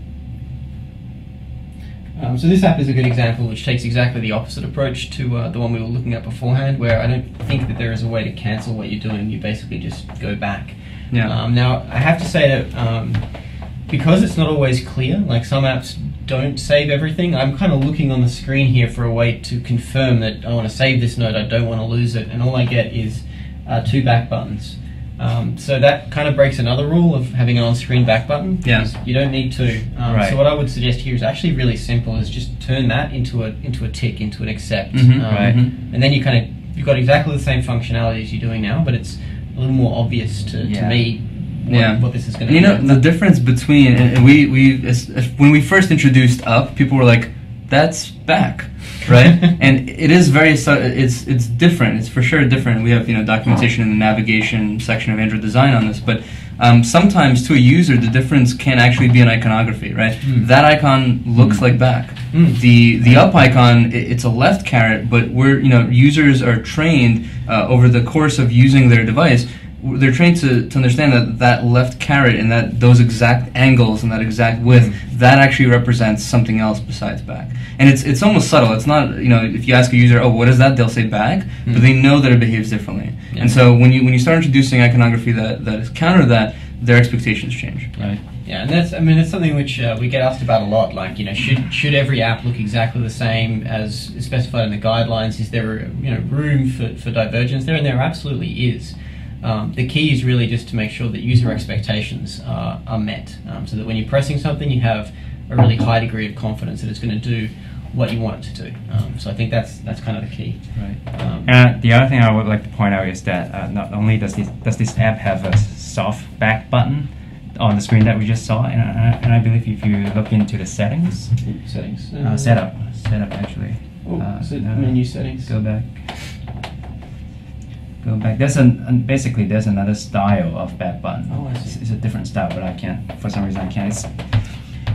Speaker 1: Um, so this app is a good example which takes exactly the opposite approach to uh, the one we were looking at beforehand, where I don't think that there is a way to cancel what you're doing. You basically just go back.
Speaker 3: Yeah.
Speaker 1: Um, now, I have to say that um, because it's not always clear, like some apps don't save everything, I'm kind of looking on the screen here for a way to confirm that I want to save this note, I don't want to lose it, and all I get is uh, two back buttons. Um, so that kind of breaks another rule of having an on-screen back button.
Speaker 3: Yeah.
Speaker 1: You don't need to. Um,
Speaker 2: Right.
Speaker 1: So what I would suggest here is actually really simple: is just turn that into a into a tick, into an accept,
Speaker 3: Mhm.
Speaker 1: um,
Speaker 2: Right.
Speaker 1: and then you kind of you've got exactly the same functionality as you're doing now, but it's a little more obvious to, to me what,
Speaker 3: Yeah.
Speaker 1: what this is going to
Speaker 3: you know the difference between and we we when we first introduced up, people were like, "That's back," right? (laughs) and it is very su- it's it's different. It's for sure different. We have you know documentation in the navigation section of Android Design on this, but um, sometimes to a user the difference can actually be in iconography, right?
Speaker 1: Hmm.
Speaker 3: That icon looks like back.
Speaker 1: Hmm.
Speaker 3: The the up icon it's a left caret, but we're you know users are trained uh, over the course of using their device they're trained to, to understand that that left caret and that those exact angles and that exact width
Speaker 1: Mm-hmm.
Speaker 3: that actually represents something else besides back and it's it's almost subtle it's not you know if you ask a user oh what is that they'll say back
Speaker 1: Mm.
Speaker 3: but they know that it behaves differently
Speaker 1: Yeah.
Speaker 3: and so when you when you start introducing iconography that that is counter that their expectations change
Speaker 2: Right.
Speaker 1: Yeah, and that's I mean that's something which uh, we get asked about a lot. Like you know, should should every app look exactly the same as specified in the guidelines? Is there you know room for, for divergence there? And there absolutely is. Um, the key is really just to make sure that user expectations are, are met, um, so that when you're pressing something, you have a really high degree of confidence that it's going to do what you want it to do. Um, so I think that's that's kind of the key.
Speaker 2: Right.
Speaker 1: Um,
Speaker 2: And uh, the other thing I would like to point out is that uh, not only does this does this app have a soft back button on the screen that we just saw, and, I- and I believe if you look into the settings,
Speaker 1: settings.
Speaker 2: uh, setup, setup actually.
Speaker 1: Oh,
Speaker 2: uh,
Speaker 1: is it
Speaker 2: no,
Speaker 1: menu settings?
Speaker 2: Go back. Go back. There's an, an basically there's another style of back button.
Speaker 1: Oh, I see.
Speaker 2: It's, it's a different style, but I can't for some reason I can't. It's,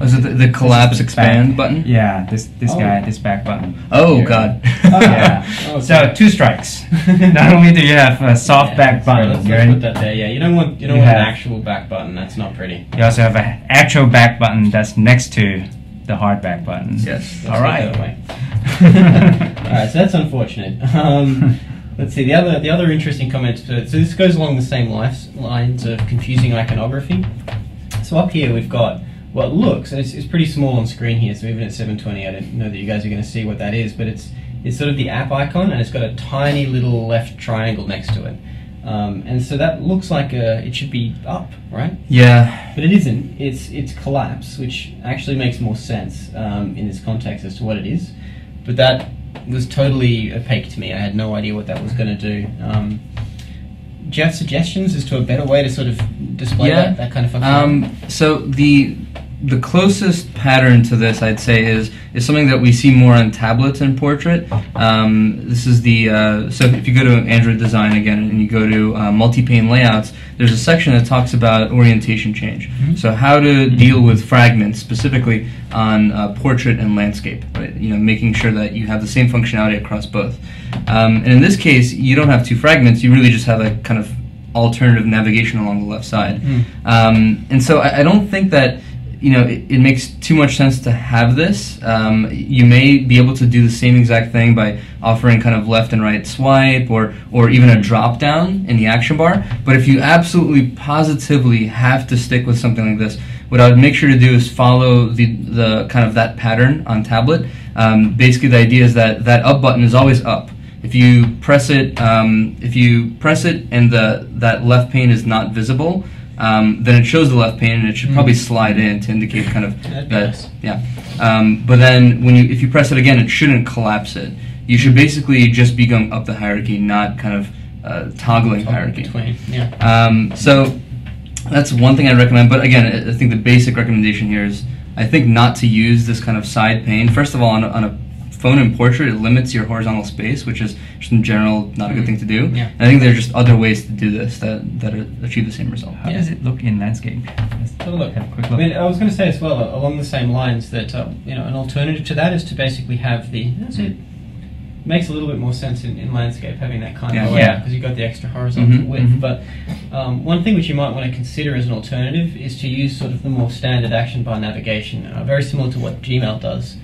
Speaker 3: was it the, the collapse expand button
Speaker 2: yeah, this this
Speaker 1: Oh.
Speaker 2: guy, this back button.
Speaker 3: oh
Speaker 2: Here.
Speaker 3: god (laughs)
Speaker 2: yeah.
Speaker 1: Oh,
Speaker 2: so two strikes. (laughs) Not only do you have a soft
Speaker 1: Yeah,
Speaker 2: back
Speaker 1: sorry,
Speaker 2: button,
Speaker 1: let's, let's put that there. Yeah, you don't want you don't
Speaker 2: You
Speaker 1: want an actual back button. That's not pretty.
Speaker 2: you also have an actual back button that's next to the hard back button.
Speaker 3: Yes.
Speaker 1: Let's
Speaker 2: All right.
Speaker 1: That away. (laughs) All right. so that's unfortunate. Um, let's see the other the other interesting comment. So, this goes along the same lines of confusing iconography. So up here we've got what looks and it's, it's pretty small on screen here. So even at 720, I don't know that you guys are going to see what that is, but it's it's sort of the app icon and it's got a tiny little left triangle next to it. Um, and so that looks like a, it should be up, right?
Speaker 3: Yeah.
Speaker 1: But it isn't. It's it's collapse, which actually makes more sense um, in this context as to what it is. But that was totally opaque to me. I had no idea what that was going to do. Um, do you have suggestions as to a better way to sort of display
Speaker 3: Yeah.
Speaker 1: that, that kind of functionality?
Speaker 3: Um, so the the closest pattern to this, I'd say, is is something that we see more on tablets and portrait. Um, this is the uh, so if you go to Android Design again and you go to uh, multi-pane layouts, there's a section that talks about orientation change. So how to deal with fragments specifically on uh, portrait and landscape. Right? You know, making sure that you have the same functionality across both. Um, and in this case, you don't have two fragments. You really just have a kind of alternative navigation along the left side. Um, and so I, I don't think that you know it, it makes too much sense to have this. Um, you may be able to do the same exact thing by offering kind of left and right swipe or or even a drop down in the action bar. But if you absolutely positively have to stick with something like this, what I would make sure to do is follow the the kind of that pattern on tablet. Um, basically, the idea is that that up button is always up. If you press it, um, if you press it and the that left pane is not visible, um, then it shows the left pane and it should probably slide in to indicate kind of that.
Speaker 1: nice.
Speaker 3: Yeah. Um, but then when you if you press it again, it shouldn't collapse it. You should basically just be going up the hierarchy, not kind of uh, toggling hierarchy.
Speaker 1: between, yeah.
Speaker 3: Um, so that's one thing I recommend. But again, I- I think the basic recommendation here is I think not to use this kind of side pane. First of all, on a, on a phone in portrait, it limits your horizontal space, which is just in general not a good thing to do.
Speaker 1: Yeah.
Speaker 3: And I think there are just other ways to do this that that achieve the same result.
Speaker 2: How does it look in landscape? Let's
Speaker 1: Have a look.
Speaker 2: have a quick
Speaker 1: I
Speaker 2: look.
Speaker 1: mean, I was going to say as well, uh, along the same lines, that uh, you know, an alternative to that is to basically have the. That's it. Makes a little bit more sense in, in landscape having that kind
Speaker 3: Yeah.
Speaker 1: of
Speaker 2: Yeah.
Speaker 1: because you've got the extra horizontal
Speaker 3: Mhm,
Speaker 1: width.
Speaker 3: mhm.
Speaker 1: But um, one thing which you might want to consider as an alternative is to use sort of the more standard action bar navigation, uh, very similar to what Gmail does.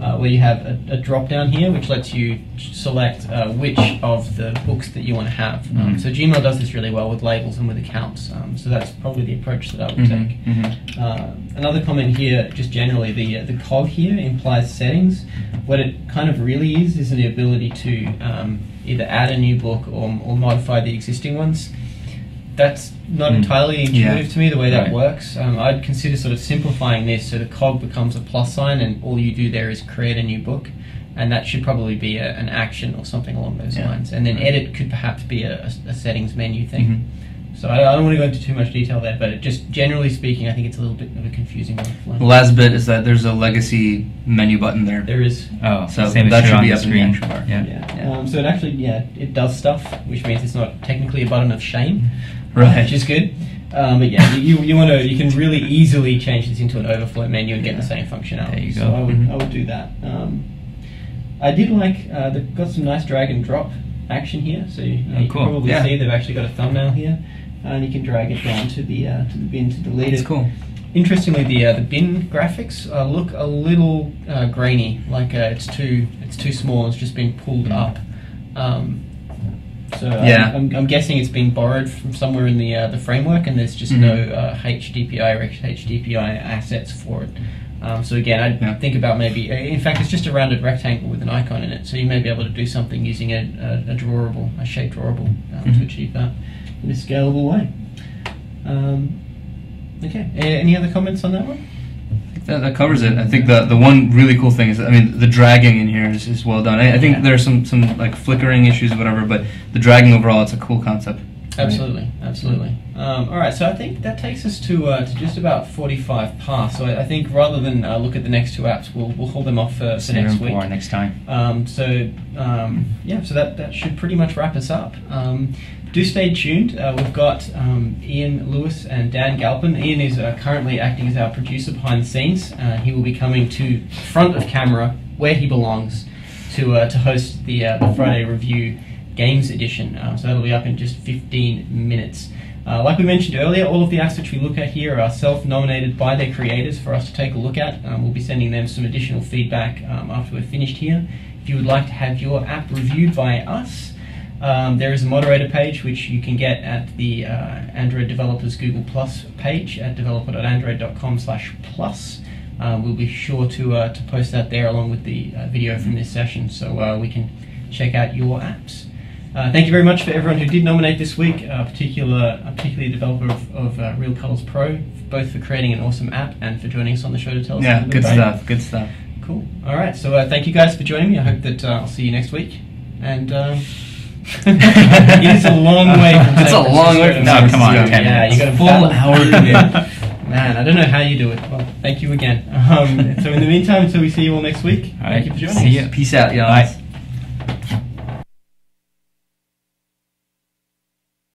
Speaker 1: Uh, where you have a, a drop down here which lets you select uh, which of the books that you want to have. Um,
Speaker 2: Mhm.
Speaker 1: so Gmail does this really well with labels and with accounts. Um, so that's probably the approach that I would
Speaker 3: Mhm,
Speaker 1: take.
Speaker 3: mhm.
Speaker 1: Uh, another comment here, just generally, the uh, the cog here implies settings. What it kind of really is is the ability to um, either add a new book or, or modify the existing ones. That's not
Speaker 2: Mm.
Speaker 1: entirely intuitive
Speaker 3: Yeah.
Speaker 1: to me the way that
Speaker 2: Right.
Speaker 1: works. Um, I'd consider sort of simplifying this so the cog becomes a plus sign, and all you do there is create a new book, and that should probably be a, an action or something along those
Speaker 3: Yeah.
Speaker 1: lines. And then
Speaker 3: Right.
Speaker 1: edit could perhaps be a, a- a settings menu thing.
Speaker 3: Mhm.
Speaker 1: So I, I don't want to go into too much detail there, but just generally speaking, I think it's a little bit of a confusing one. to learn.
Speaker 3: The last bit is that there's a legacy menu button there.
Speaker 1: There is,
Speaker 2: Oh,
Speaker 3: So
Speaker 2: same as
Speaker 3: that should be
Speaker 2: the
Speaker 3: up in the
Speaker 2: screen.
Speaker 3: action bar.
Speaker 2: Yeah.
Speaker 1: yeah.
Speaker 3: Yeah.
Speaker 1: Um, so it actually, yeah, it does stuff, which means it's not technically a button of shame,
Speaker 3: Right.
Speaker 1: Which is good. Um, but yeah, you, you want to, you can really easily change this into an overflow menu and get the same functionality.
Speaker 2: There you
Speaker 1: So
Speaker 2: go.
Speaker 1: I would,
Speaker 3: Mhm.
Speaker 1: I would do that. Um, I did like uh, they've got some nice drag and drop action here. So you,
Speaker 2: Oh,
Speaker 1: you
Speaker 2: cool.
Speaker 1: can probably
Speaker 3: Yeah.
Speaker 1: see they've actually got a thumbnail here, and you can drag it down to the uh, to the bin to delete
Speaker 3: It's
Speaker 1: it.
Speaker 3: cool.
Speaker 1: Interestingly, the uh, the bin graphics uh, look a little uh, grainy, like uh, it's too it's too small. It's just been pulled
Speaker 2: Mm.
Speaker 1: up. Um, so
Speaker 3: Yeah.
Speaker 1: I'm, I'm, I'm guessing it's been borrowed from somewhere in the uh, the framework, and there's just
Speaker 3: Mhm.
Speaker 1: no uh, HDPI or HDPI assets for it. Um, so again, I'd
Speaker 3: Yeah.
Speaker 1: think about maybe. uh, In fact, it's just a rounded rectangle with an icon in it, so you may be able to do something using a, a, a drawable, a shape drawable, um, to
Speaker 3: Mhm.
Speaker 1: achieve that in a scalable way. Um, okay. Any other comments on that one?
Speaker 3: That, that covers it. I think the the one really cool thing is, I mean, the dragging in here is, is well done. I, I think
Speaker 1: Yeah.
Speaker 3: there's some some like flickering issues, or whatever, but the dragging overall, it's a cool concept.
Speaker 1: Absolutely, absolutely. Um, all right, so I think that takes us to uh, to just about forty-five past. So I, I think rather than uh, look at the next two apps, we'll we'll hold them off for, for next week.
Speaker 2: next time.
Speaker 1: Um, so um, yeah, so that that should pretty much wrap us up. Um, do stay tuned. Uh, we've got um, Ian Lewis and Dan Galpin. Ian is uh, currently acting as our producer behind the scenes. Uh, he will be coming to front of camera where he belongs to uh, to host the uh, the Friday review games edition. Uh, so that'll be up in just 15 minutes. Uh, like we mentioned earlier, all of the apps which we look at here are self-nominated by their creators for us to take a look at. Um, we'll be sending them some additional feedback um, after we're finished here. If you would like to have your app reviewed by us, um, there is a moderator page which you can get at the uh, Android Developers Google Plus page at developer.android.com slash plus. Uh, we'll be sure to, uh, to post that there along with the uh, video from this session so uh, we can check out your apps. Uh, thank you very much for everyone who did nominate this week, uh, particular, uh, particularly the developer of, of uh, Real Colors Pro, both for creating an awesome app and for joining us on the show to tell us.
Speaker 3: Yeah, good
Speaker 1: about
Speaker 3: stuff. Good stuff.
Speaker 1: Cool. All right. So uh, thank you guys for joining me. I hope that uh, I'll see you next week. And um, (laughs) it is a long way from
Speaker 3: It's a long way from
Speaker 2: No, come on. 10
Speaker 1: Yeah, you got a
Speaker 3: Full hour. (laughs)
Speaker 1: Man, I don't know how you do it. Well, thank you again. Um, so in the meantime, until we see you all next week,
Speaker 2: All
Speaker 1: thank you for joining
Speaker 2: See
Speaker 1: us.
Speaker 2: ya.
Speaker 3: Peace out, y'all.
Speaker 2: Bye.